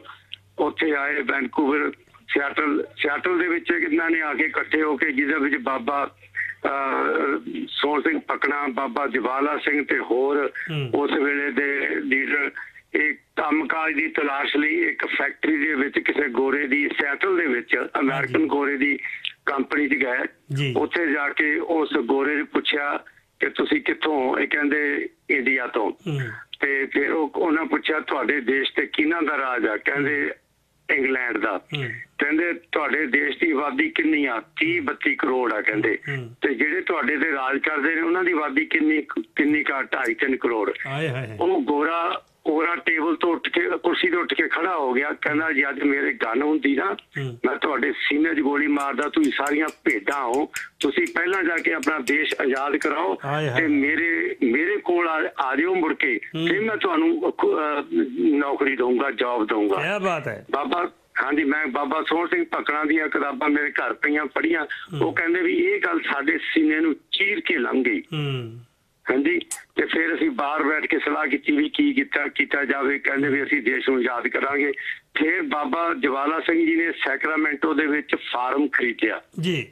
ਉੱਥੇ ਆਏ ਵੈਨਕੂਵਰ ਸਿਆਟਲ ਸਿਆਟਲ ਦੇ ਵਿੱਚ ਇਹਨਾਂ ਨੇ ਆ ਕੇ ਇਕੱਠੇ ਹੋ ਕੇ ਜਿਹਦੇ ਵਿੱਚ ਬਾਬਾ ਸੋਹਣ ਸਿੰਘ ਪਕਣਾ ਬਾਬਾ ਜਵਾਲਾ ਸਿੰਘ ਤੇ ਹੋਰ। ਉਸ ਵੇਲੇ ਦੇ ਲੀਡਰ ਇਹ ਕੰਮਕਾਜ ਦੀ ਤਲਾਸ਼ ਲਈ ਇੱਕ ਫੈਕਟਰੀ ਦੇ ਵਿੱਚ ਕਿਸੇ ਗੋਰੇ ਦੀ ਸਿਆਟਲ ਦੇ ਵਿੱਚ ਅਮਰੀਕਨ ਗੋਰੇ ਦੀ ਕੰਪਨੀ 'ਚ। ਗਏ ਉੱਥੇ ਜਾ ਕੇ ਉਸ ਗੋਰੇ ਨੇ ਪੁੱਛਿਆ ਕਿ ਤੁਸੀਂ ਕਿੱਥੋਂ? ਇਹ ਕਹਿੰਦੇ ਇੰਡੀਆ ਤੋਂ ਤੇ ਫਿਰ ਉਹ ਉਹਨਾਂ ਪੁੱਛਿਆ ਤੁਹਾਡੇ ਦੇਸ਼ ਤੇ ਕਿਹਨਾਂ ਦਾ ਰਾਜ ਆ ਕਹਿੰਦੇ ਇੰਗਲੈਂਡ ਦਾ। ਕਹਿੰਦੇ ਤੁਹਾਡੇ ਦੇਸ਼ ਦੀ ਆਬਾਦੀ ਕਿੰਨੀ ਆ? 30 32 ਕਰੋੜ ਆ ਕਹਿੰਦੇ। ਤੇ ਜਿਹੜੇ ਤੁਹਾਡੇ ਤੇ ਰਾਜ ਕਰਦੇ ਨੇ ਉਹਨਾਂ ਦੀ ਆਬਾਦੀ ਕਿੰਨੀ ਕਿੰਨੀ ਕਾ 2.5 3 ਕਰੋੜ। ਉਹ ਗੋਰਾ ਗੋਰਾ ਟੇਬਲ ਤੋਂ ਉੱਠ ਕੇ ਕੁਰਸੀ ਤੋਂ ਉੱਠ ਕੇ ਖੜਾ ਹੋ ਗਿਆ। ਕਹਿੰਦਾ ਜੀ ਅੱਜ ਮੇਰੇ ਗਨ ਹੁੰਦੀ ਨਾ। ਮੈਂ ਤੁਹਾਡੇ ਸੀਨੇ 'ਚ ਗੋਲੀ ਮਾਰਦਾ ਤੁਸੀਂ ਸਾਰੀਆਂ ਭੇਡਾਂ ਹੋ। ਤੁਸੀਂ ਪਹਿਲਾਂ ਜਾ ਕੇ ਆਪਣਾ ਦੇਸ਼ ਆਜ਼ਾਦ ਕਰਾਓ। ਤੇ ਮੇਰੇ ਮੇਰੇ ਕੋਲ ਆ ਜਿਓ ਮੁੜ ਕੇ। ਫਿਰ ਮੈਂ ਤੁਹਾਨੂੰ ਨੌਕਰੀ ਦਊਂਗਾ ਜੌਬ ਦਊਂਗਾ। ਕਿਆ ਬਾਤ ਹੈ। ਬਾਬਾ ਹਾਂਜੀ ਮੈਂ ਬਾਬਾ ਸੋਹਣ ਸਿੰਘ ਪਕੜਾਂ ਦੀਆਂ ਕਿਤਾਬਾਂ ਮੇਰੇ ਘਰ ਪਈਆਂ ਪੜੀਆਂ ਉਹ ਕਹਿੰਦੇ ਵੀ ਇਹ ਗੱਲ ਸਾਡੇ ਸੀਨੇ ਨੂੰ ਚੀਰ ਕੇ ਲੰਘ ਗਈ। ਹੂੰ। ਹਾਂਜੀ ਤੇ ਫਿਰ ਅਸੀਂ ਬਾਹਰ ਬੈਠ ਕੇ ਸਲਾਹ ਕੀਤੀ ਵੀ ਕੀ ਕੀਤਾ ਕੀਤਾ ਜਾਵੇ ਕਹਿੰਦੇ ਵੀ ਅਸੀਂ ਦੇਸ਼ ਨੂੰ ਆਜ਼ਾਦ ਕਰਾਂਗੇ। ਫਿਰ ਬਾਬਾ ਜਵਾਲਾ ਸਿੰਘ ਜੀ ਨੇ ਸੈਕਰਾਮੈਂਟੋ ਦੇ ਵਿੱਚ ਫਾਰਮ ਖਰੀਦਿਆ। ਜੀ।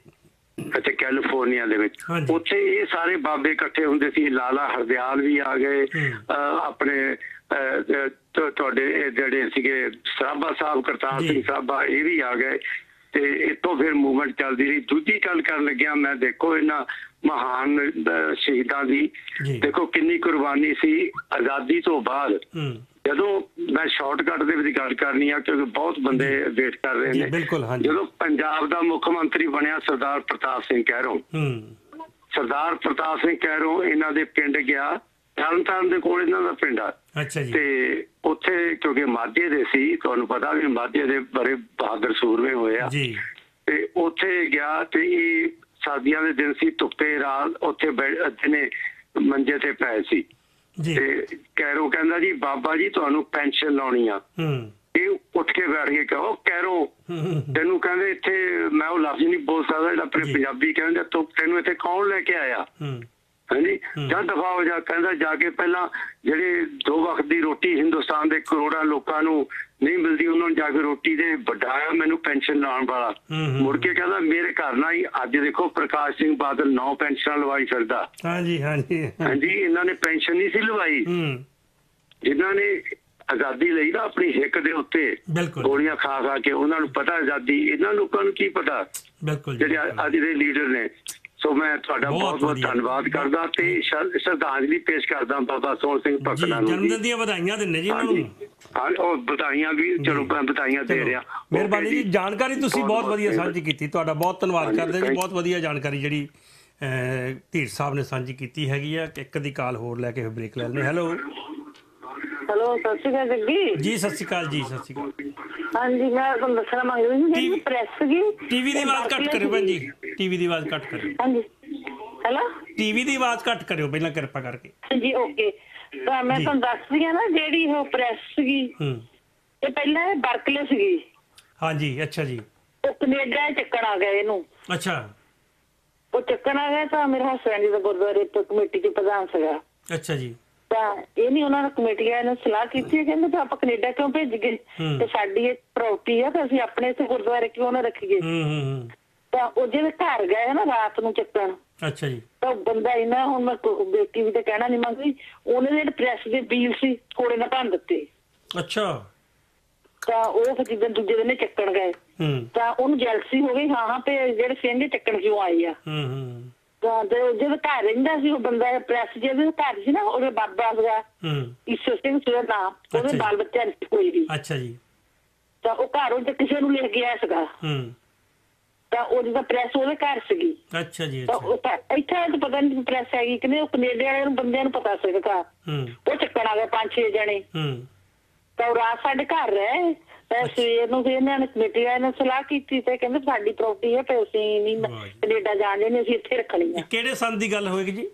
ਅਤੇ ਕੈਲੀਫੋਰਨੀਆ ਦੇ ਵਿੱਚ। ਉੱਥੇ ਇਹ ਸਾਰੇ ਬਾਬੇ ਇਕੱਠੇ ਹੁੰਦੇ ਸੀ ਲਾਲਾ ਹਰਦਿਆਲ ਵੀ ਆ ਗਏ ਆਪਣੇ ਤੁਹਾਡੇ ਜਿਹੜੇ ਸੀਗੇ ਸਰਾਭਾ ਸਾਹਿਬ ਕਰਤਾਰ। ਸਿੰਘ ਸਰਾਭਾ ਇਹ ਵੀ ਆ ਗਏ। ਤੇ ਇਤੋਂ ਫਿਰ ਮੂਵਮੈਂਟ ਚੱਲਦੀ ਰਹੀ। ਦੂਜੀ ਗੱਲ ਕਰਨ ਲੱਗਿਆ ਮੈਂ ਦੇਖੋ ਇਹਨਾਂ ਮਹਾਨ ਸ਼ਹੀਦਾਂ ਦੀ। ਦੇਖੋ ਕਿੰਨੀ ਕੁਰਬਾਨੀ ਸੀ ਆਜ਼ਾਦੀ ਤੋਂ ਬਾਅਦ। ਜਦੋਂ ਮੈਂ ਸ਼ਾਰਟਕਟ ਦੇ ਵਿੱਚ ਗੱਲ ਕਰਨੀ ਆ ਕਿਉਂਕਿ ਬਹੁਤ ਬੰਦੇ ਵੇਟ ਕਰ ਰਹੇ ਨੇ। ਜਦੋਂ ਪੰਜਾਬ ਦਾ ਮੁੱਖ ਮੰਤਰੀ ਬਣਿਆ ਸਰਦਾਰ ਪ੍ਰਤਾਪ ਸਿੰਘ ਕਹਿਰੋ ਸਰਦਾਰ ਪ੍ਰਤਾਪ ਸਿੰਘ ਕਹਿਰੋ ਇਹਨਾਂ ਦੇ ਪਿੰਡ ਗਿਆ। ਤਰਨਤਾਰਨ ਦੇ ਕੋਲ ਇਹਨਾਂ ਦਾ ਪਿੰਡ ਆ। ਅੱਛਾ ਜੀ। ਤੇ ਉੱਥੇ ਕਿਉਂਕਿ ਮਾਝੇ ਦੇ ਸੀ ਤੁਹਾਨੂੰ ਪਤਾ ਵੀ ਮਾਝੇ ਦੇ ਬੜੇ ਬਹਾਦਰ ਸੂਰਮੇ ਹੋਏ ਆ। ਜੀ। ਤੇ ਉੱਥੇ ਗਿਆ ਤੇ ਇਹ ਸਰਦੀਆਂ ਦੇ ਦਿਨ ਸੀ ਧੁੱਪੇ ਰਾਤ ਉੱਥੇ ਬੈਠੇ ਨੇ ਮੰਜੇ ਤੇ ਪਏ ਸੀ। ਤੇ ਕੈਰੋ ਕਹਿੰਦਾ ਜੀ ਬਾਬਾ ਜੀ ਤੁਹਾਨੂੰ ਪੈਨਸ਼ਨ ਲਾਉਣੀ ਆ। ਹੂੰ। ਇਹ ਉੱਠ ਕੇ ਬੈਠ ਕੇ ਕਹੋ ਕੈਰੋ। ਤੈਨੂੰ ਕਹਿੰਦੇ ਇੱਥੇ ਮੈਂ ਉਹ ਲਫ਼ਜ਼ ਨਹੀਂ ਬੋਲ ਸਕਦਾ ਜਿਹੜਾ ਆਪਣੇ। ਪੰਜਾਬੀ ਕਹਿੰਦੇ ਤੂੰ ਤੈਨੂੰ ਇੱਥੇ ਕੌਣ ਲੈ ਕੇ ਆਇਆ? ਹੂੰ। ਹਾਂਜੀ। ਜਦ ਦਫਾ ਹੋ ਜਾ ਕਹਿੰਦਾ ਜਾ ਕੇ ਪਹਿਲਾਂ ਜਿਹੜੇ ਦੋ ਵਕਤ ਦੀ ਰੋਟੀ ਹਿੰਦੁਸਤਾਨ ਦੇ ਕਰੋੜਾਂ ਲੋਕਾਂ ਨੂੰ ਨਹੀਂ ਮਿਲਦੀ ਉਹਨਾਂ ਨੂੰ ਜਾ ਕੇ ਰੋਟੀ ਦੇ ਵਡਾਇਆ ਮੈਨੂੰ ਪੈਨਸ਼ਨ ਲਾਉਣ ਵਾਲਾ। ਮੁੜ ਕੇ ਕਹਿੰਦਾ ਮੇਰੇ ਘਰ ਨਾਲ ਹੀ ਅੱਜ ਦੇਖੋ ਪ੍ਰਕਾਸ਼ ਸਿੰਘ ਬਾਦਲ ਨੌ ਪੈਨਸ਼ਨਾਂ ਲਵਾਈ ਫਿਰਦਾ। ਹਾਂਜੀ ਹਾਂਜੀ। ਹਾਂਜੀ ਇਹਨਾਂ ਨੇ ਪੈਨਸ਼ਨ ਨਹੀਂ ਸੀ ਲਵਾਈ। ਜਿਨ੍ਹਾਂ ਨੇ ਆਜ਼ਾਦੀ ਲਈ ਨਾ ਆਪਣੀ ਹਿੱਕ ਦੇ ਉੱਤੇ ਗੋਲੀਆਂ ਖਾ ਖਾ ਕੇ ਉਹਨਾਂ ਨੂੰ ਪਤਾ ਆਜ਼ਾਦੀ ਇਹਨਾਂ ਲੋਕਾਂ ਨੂੰ ਕੀ ਪਤਾ? ਬਿਲਕੁਲ ਜਿਹੜੇ। ਅੱਜ ਦੇ ਲੀਡਰ ਨੇ। ਸੋ ਮੈਂ ਤੁਹਾਡਾ ਬਹੁਤ ਬਹੁਤ। ਧੰਨਵਾਦ ਕਰਦਾ ਤੇ ਸ਼ਰ- ਸ਼ਰਧਾਂਜਲੀ ਪੇਸ਼ ਕਰਦਾ ਬਾਬਾ ਸੋਹਣ ਸਿੰਘ ਭਕਨਾ ਨੂੰ ਜਨਮ। ਦਿਨ ਦੀਆਂ ਵਧਾਈਆਂ ਦਿੰਨੇ ਜੀ ਇਹਨਾਂ ਨੂੰ। ਹਾਂ ਉਹ ਬਧਾਈਆਂ ਵੀ ਚਲੋ ਮੈਂ ਬਧਾਈਆਂ ਦੇ ਰਿਹਾ। ਮਿਹਰਬਾਨੀ ਜੀ। ਜਾਣਕਾਰੀ ਤੁਸੀਂ ਬਹੁਤ- ਵਧੀਆ ਸਾਂਝੀ ਕੀਤੀ। ਤੁਹਾਡਾ ਬਹੁਤ ਧੰਨਵਾਦ ਕਰਦੇ ਜੀ। ਬਹੁਤ ਵਧੀਆ ਜਾਣਕਾਰੀ ਜਿਹੜੀ ਧੀਰ ਸਾਹਿਬ ਨੇ ਸਾਂਝੀ ਕੀਤੀ ਹੈਗੀ ਆ। ਇੱਕ ਦੀ ਕਾਲ ਹੋਰ ਲੈ ਕੇ ਬ੍ਰੇਕ ਲੈ ਲੈਂਦੇ। ਹੈਲੋ ਹੈਲੋ ਸਤਿ ਸ਼੍ਰੀ ਅਕਾਲ ਜੱਗੀ। ਜੀ ਸਤਿ ਸ਼੍ਰੀ ਅਕਾਲ ਜੀ ਸਤਿ ਸ਼੍ਰੀ ਅਕਾਲ। ਹਾਂਜੀ ਮੈਂ ਤੁਹਾਨੂੰ ਦੱਸਣਾ ਮੰਗਦੀ ਸੀ ਜਿਹੜੀ ਪ੍ਰੈਸ ਗਈ ਟੀਵੀ ਦੀ ਆਵਾਜ਼ ਘੱਟ ਕਰਿਓ ਭੈਣ ਜੀ ਟੀਵੀ ਦੀ ਆਵਾਜ਼ ਘੱਟ ਕਰਿਓ। ਹਾਂਜੀ। ਹੈਲੋ? ਟੀਵੀ ਦੀ ਆਵਾਜ਼ ਘੱਟ ਕਰਿਓ ਪਹਿਲਾਂ ਕਿਰਪਾ ਕਰਕੇ। ਹਾਂਜੀ ਓਕੇ ਤਾਂ ਮੈਂ ਜੀ। ਤੁਹਾਨੂੰ ਦੱਸਦੀ ਆ ਨਾ ਜਿਹੜੀ ਉਹ ਪ੍ਰੈਸ ਸੀਗੀ ਹੂੰ। ਇਹ ਪਹਿਲਾਂ ਇਹ ਬਰਕਲੇ ਸੀਗੀ। ਹਾਂਜੀ ਅੱਛਾ ਜੀ। ਉਹ ਕੈਨੇਡਾ ਚੱਕਣ ਆ ਗਏ ਇਹਨੂੰ। ਅੱਛਾ। ਉਹ ਚੱਕਣ ਆ ਗਏ ਤਾਂ ਮੇਰੇ ਹਸਬੰਦ ਜੀ ਦਾ ਗੁਰਦੁਆਰੇ ਤੋਂ ਕਮੇਟੀ ਦੇ ਪ੍ਰਧਾਨ ਸੀਗਾ। ਅੱਛਾ ਜੀ। ਤਾਂ ਇਹ ਨਹੀਂ ਉਹਨਾਂ ਨੇ ਕਮੇਟੀ ਵਾਲਿਆਂ ਨੇ ਸਲਾਹ ਕੀਤੀ ਹੈ, ਕਹਿੰਦੇ ਤਾਂ ਆਪਾਂ ਕੈਨੇਡਾ ਕਿਉਂ ਭੇਜ ਗਏ? ਹੂੰ। ਤੇ ਸਾਡੀ ਇਹ ਪ੍ਰਾਪਰਟੀ ਆ ਤਾਂ ਅਸੀਂ ਆਪਣੇ ਇੱਥੇ ਗੁਰਦੁਆਰੇ ਕਿਉਂ ਨਾ ਰੱਖੀਏ? ਹੂੰ ਹੂੰ ਹੂੰ। ਤਾਂ ਉਹ ਜਿਹੜੇ ਘਰ ਗਏ ਨਾ ਰਾਤ ਨੂੰ ਚੱਕਣ। ਅੱਛਾ ਜੀ। ਤਾਂ ਬੰਦਾ ਇਹਨਾਂ ਹੁਣ ਮੈਂ ਬੇਟੀ ਵੀ ਤੇ ਕਹਿਣਾ ਨਹੀਂ ਮੰਗਦੀ ਉਹਨੇ ਜਿਹੜੇ ਪ੍ਰੈਸ ਦੇ ਬੀਲ ਸੀ ਕੋੜੇ ਨਾਲ ਭੰਨ ਦਿੱਤੇ। ਅੱਛਾ। ਤਾਂ ਉਹ ਫਿਰ ਜਿੱਦਣ ਦੂਜੇ ਦਿਨ ਚੱਕਣ ਗਏ। ਹੂੰ। ਤਾਂ ਉਹਨੂੰ ਜੈਲਸੀ ਹੋ ਗਈ ਹਾਂ ਤੇ ਜਿਹੜੇ ਸਿੰਘ ਚੱਕਣ ਕਿਉਂ ਆਏ ਆ? ਹੂੰ ਹੂੰ। ਤਾਂ ਤੇ ਜਿਹੜਾ ਘਰ ਰਹਿੰਦਾ ਸੀ ਉਹ ਬੰਦਾ ਪ੍ਰੈਸ ਜਿਹਦੇ ਘਰ ਸੀ ਨਾ ਉਹਦੇ ਬਾਬਾ ਸੀਗਾ। ਹੂੰ। ਈਸ਼ਵਰ ਸਿੰਘ ਸੀ ਉਹਦਾ ਨਾਮ ਉਹਦੇ। ਬਾਲ ਬੱਚਾ ਨਹੀਂ ਕੋਈ ਵੀ ਅੱਛਾ ਜੀ। ਤਾਂ ਉਹ ਘਰ ਉਹ ਕਿਸੇ ਨੂੰ ਲੈ ਆਇਆ ਸੀਗਾ। ਹੂੰ। ਤਾਂ ਉਹ ਜਿਹਦਾ ਪ੍ਰੈਸ ਉਹਦੇ ਘਰ ਸੀਗੀ। ਅੱਛਾ ਜੀ ਤਾਂ ਅੱਛਾ। ਤਾਂ ਇੱਥੇ ਤਾਂ ਪਤਾ ਨਹੀਂ ਪ੍ਰੈਸ ਹੈਗੀ ਕਿ ਨਹੀਂ ਉਹ ਕੈਨੇਡਾ ਵਾਲਿਆਂ ਨੂੰ ਬੰਦਿਆਂ ਨੂੰ ਪਤਾ ਸੀਗਾ ਹੂੰ। ਉਹ ਚੱਕਣ ਆ ਗਏ ਪੰਜ ਛੇ ਜਣੇ। ਹੂੰ। ਤਾਂ ਉਹ ਰਾਤ ਸਾਡੇ ਘਰ ਰਹੇ। ਤਾਂ ਸਵੇਰ ਨੂੰ ਫਿਰ ਇਹਨਾਂ ਨੇ ਕਮੇਟੀ ਵਾਲਿਆਂ ਨੇ ਸਲਾਹ ਕੀਤੀ ਤੇ ਕਹਿੰਦੇ ਸਾਡੀ ਪ੍ਰਾਪਰਟੀ ਹੈ ਤੇ ਅਸੀਂ ਨਹੀਂ। ਕੈਨੇਡਾ ਜਾਣ ਦੇਣੀ ਅਸੀਂ ਇੱਥੇ ਰੱਖਣੀ ਇਹ ਕਿਹੜੇ ਸੰਨ ਦੀ ਗੱਲ ਹੋਏਗੀ ਜੀ?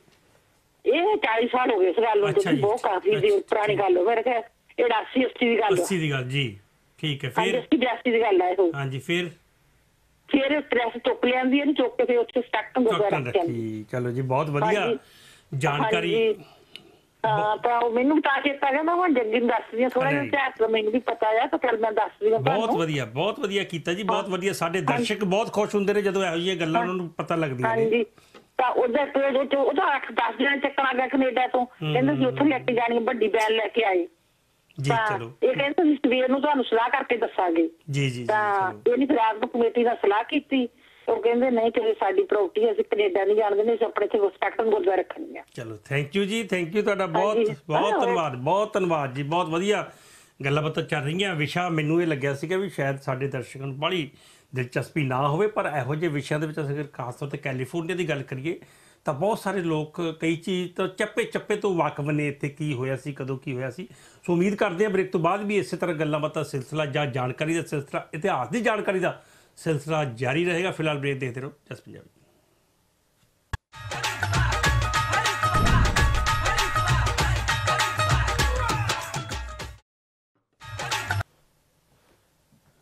ਇਹ 40 ਸਾਲ ਹੋ ਗਏ ਇਸ ਗੱਲ ਨੂੰ ਤੁਸੀਂ। ਬਹੁਤ ਕਾਫੀ। ਦੇਰ ਪੁਰਾਣੀ ਗੱਲ ਹੋ ਮੇਰੇ ਖਿਆਲ ਇਹ 80 80 ਦੀ ਗੱਲ 80 ਦੀ ਗੱਲ ਜੀ। ਠੀਕ ਹੈ ਫਿਰ? 80 82 ਦੀ ਗੱਲ ਹੈ ਉਹ ਹਾਂਜੀ ਫਿਰ? ਫਿਰ ਪ੍ਰੈਸ ਚੁੱਕ ਲਿਆਂਦੀ ਇਹਨੂੰ ਚੁੱਕ ਕੇ ਫਿਰ ਉੱਥੇ ਸਟੱਕ ਗੁਰਦੁਆਰਾ ਟੋਕਨ ਰੱਖ ਜਾਂਦੀ ਰੱਖੀ ਚਲੋ ਜੀ ਬਹੁਤ ਵਧੀਆ। ਜਾਣਕਾਰੀ। ਹਾਂ ਤਾਂ ਉਹ ਮੈਨੂੰ ਵੀ ਤਾਂ ਚੇਤਾ ਕਹਿੰਦਾ ਹੁਣ ਜੱਗੀ ਨੂੰ ਦੱਸਦੀ ਆ ਥੋੜਾ ਜਿਹਾ ਨਹੀਂ। ਇਤਿਹਾਸ ਤਾਂ ਮੈਨੂੰ ਵੀ ਪਤਾ ਆ ਤਾਂ ਚੱਲ ਮੈਂ ਦੱਸਦੀ ਆ ਬਹੁਤ ਵਧੀਆ ਬਹੁਤ ਵਧੀਆ ਕੀਤਾ ਜੀ ਬਹੁਤ ਵਧੀਆ ਸਾਡੇ ਦਰਸ਼ਕ ਬਹੁਤ ਖੁਸ਼ ਹੁੰਦੇ ਨੇ ਜਦੋਂ ਇਹੋ ਜਿਹੀਆਂ ਗੱਲਾਂ ਉਹਨਾਂ ਨੂੰ ਪਤਾ ਲੱਗਦੀਆਂ ਨੇ। ਹਾਂਜੀ। ਤਾਂ ਉਹਦਾ ਤੇ ਉਹ ਚ ਉਹਦਾ 8 10 ਦਿਨ ਚੱਕਣ ਆ ਗਿਆ ਕੈਨੇਡਾ ਤੋਂ। ਕਹਿੰਦੇ ਸੀ ਉੱਥੇ ਲੈ ਕੇ ਜਾਣੀ ਆ, ਵੱਡੀ ਬੈਨ ਲੈ ਕੇ ਆਏ। ਜੀ ਤਾਂ ਚਲੋ। ਇਹ ਕਹਿੰਦੇ ਸੀ ਸਵੇਰ ਨੂੰ ਤੁਹਾਨੂੰ ਸਲਾਹ ਕਰਕੇ ਦੱਸਾਂਗੇ। ਜੀ ਜੀ ਜੀ ਤਾਂ ਚਲੋ। ਇਹਨੀ ਫਿਰ ਆਪ ਨੂੰ ਕਮੇਟੀ ਨਾਲ ਸਲਾਹ ਕੀਤੀ। ਉਹ ਕਹਿੰਦੇ ਨਹੀਂ ਕਿ ਸਾਡੀ ਪ੍ਰਾਪਰਟੀ ਅਸੀਂ ਕੈਨੇਡਾ ਨਹੀਂ ਜਾਣ ਦਿੰਦੇ ਅਸੀਂ ਆਪਣੇ ਇੱਥੇ ਸਟਾਕਟਨ ਗੁਰਦੁਆਰਾ ਰੱਖਣੀ ਆ ਚਲੋ ਥੈਂਕ ਯੂ ਜੀ ਥੈਂਕ ਯੂ ਤੁਹਾਡਾ ਬਹੁਤ। ਬਹੁਤ। ਧੰਨਵਾਦ ਬਹੁਤ ਧੰਨਵਾਦ ਜੀ ਬਹੁਤ ਵਧੀਆ ਗੱਲਾਂ ਬਾਤਾਂ ਚੱਲ ਰਹੀਆਂ ਵਿਸ਼ਾ ਮੈਨੂੰ ਇਹ ਲੱਗਿਆ ਸੀਗਾ ਵੀ ਸ਼ਾਇਦ ਸਾਡੇ ਦਰਸ਼ਕਾਂ ਨੂੰ ਬੜੀ ਦਿਲਚਸਪੀ ਨਾ ਹੋਵੇ ਪਰ ਇਹੋ ਜਿਹੇ ਵਿਸ਼ਿਆਂ ਦੇ ਵਿੱਚ ਅਸੀਂ ਖਾਸ ਤੌਰ ਤੇ ਕੈਲੀਫੋਰਨੀਆ ਦੀ ਗੱਲ ਕਰੀਏ ਤਾਂ ਬਹੁਤ ਸਾਰੇ ਲੋਕ ਕਈ ਚੀਜ਼ ਤੋਂ ਚੱਪੇ ਚੱਪੇ ਤੋਂ ਵਾਕਫ ਨੇ ਇੱਥੇ ਕੀ ਹੋਇਆ ਸੀ ਕਦੋਂ ਕੀ ਹੋਇਆ ਸੀ ਸੋ ਉਮੀਦ ਕਰਦੇ ਹਾਂ ਬ੍ਰੇਕ ਤੋਂ ਬਾਅਦ ਵੀ ਇਸੇ ਤਰ੍ਹਾਂ ਗੱਲਾਂ ਬਾਤਾਂ ਸਿਲਸਿਲਾ ਜਾਂ ਜਾਣਕਾਰੀ ਦਾ ਸਿਲਸਿਲਾ ਇਤਿਹਾਸ ਦੀ ਜਾਣਕਾਰੀ ਦਾ ਸਿਲਸਿਲਾ ਜਾਰੀ ਰਹੇਗਾ ਫਿਲਹਾਲ ਬ੍ਰੇਕ ਦੇਖਦੇ ਰਹੋ ਜਸ ਪੰਜਾਬੀ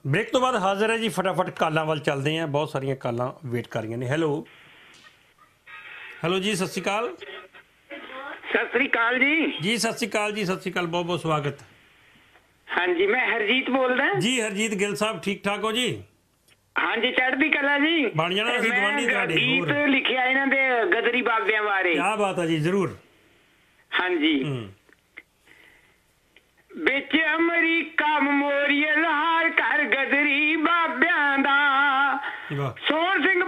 ਬ੍ਰੇਕ ਤੋਂ ਬਾਅਦ ਹਾਜ਼ਰ ਹੈ ਜੀ ਫਟਾਫਟ ਕਾਲਾਂ ਵੱਲ ਚੱਲਦੇ ਹਾਂ ਬਹੁਤ ਸਾਰੀਆਂ ਕਾਲਾਂ ਵੇਟ ਕਰ ਰਹੀਆਂ ਨੇ ਹੈਲੋ ਹੈਲੋ ਜੀ ਸਤਿ ਸ਼੍ਰੀ ਅਕਾਲ ਸਤਿ ਸ੍ਰੀ ਅਕਾਲ ਜੀ ਜੀ ਸਤਿ ਸ਼੍ਰੀ ਅਕਾਲ ਜੀ ਸਤਿ ਸ਼੍ਰੀ ਅਕਾਲ ਬਹੁਤ ਬਹੁਤ ਸਵਾਗਤ ਹਾਂਜੀ ਮੈਂ ਹਰਜੀਤ ਬੋਲਦਾ ਜੀ ਹਰਜੀਤ ਗਿੱਲ ਸਾਹਿਬ ਠੀਕ ਠਾਕ ਹੋ ਜੀ ਹਾਂਜੀ ਚੜ੍ਹਦੀ ਕਲਾ ਜੀ। ਬਣ ਜਾਣਾ ਅਸੀਂ ਮੈਂ ਗੁਆਂਢੀ ਤੁਹਾਡੇ, ਗੀਤ ਹੋਰ। ਲਿਖਿਆ ਇਹਨਾਂ ਦੇ ਗਦਰੀ ਬਾਬਿਆਂ ਬਾਰੇ। ਕੀ ਬਾਤ ਹੈ ਜੀ ਜ਼ਰੂਰ। ਹਾਂਜੀ। ਹੂੰ। ਵਿੱਚ ਅਮਰੀਕਾ ਮੈਮੋਰੀਅਲ ਹਾਰ ਘਰ ਗਦਰੀ ਬਾਬਿਆਂ ਦਾ। ਵਾਹ। ਸੋਹਣ ਸਿੰਘ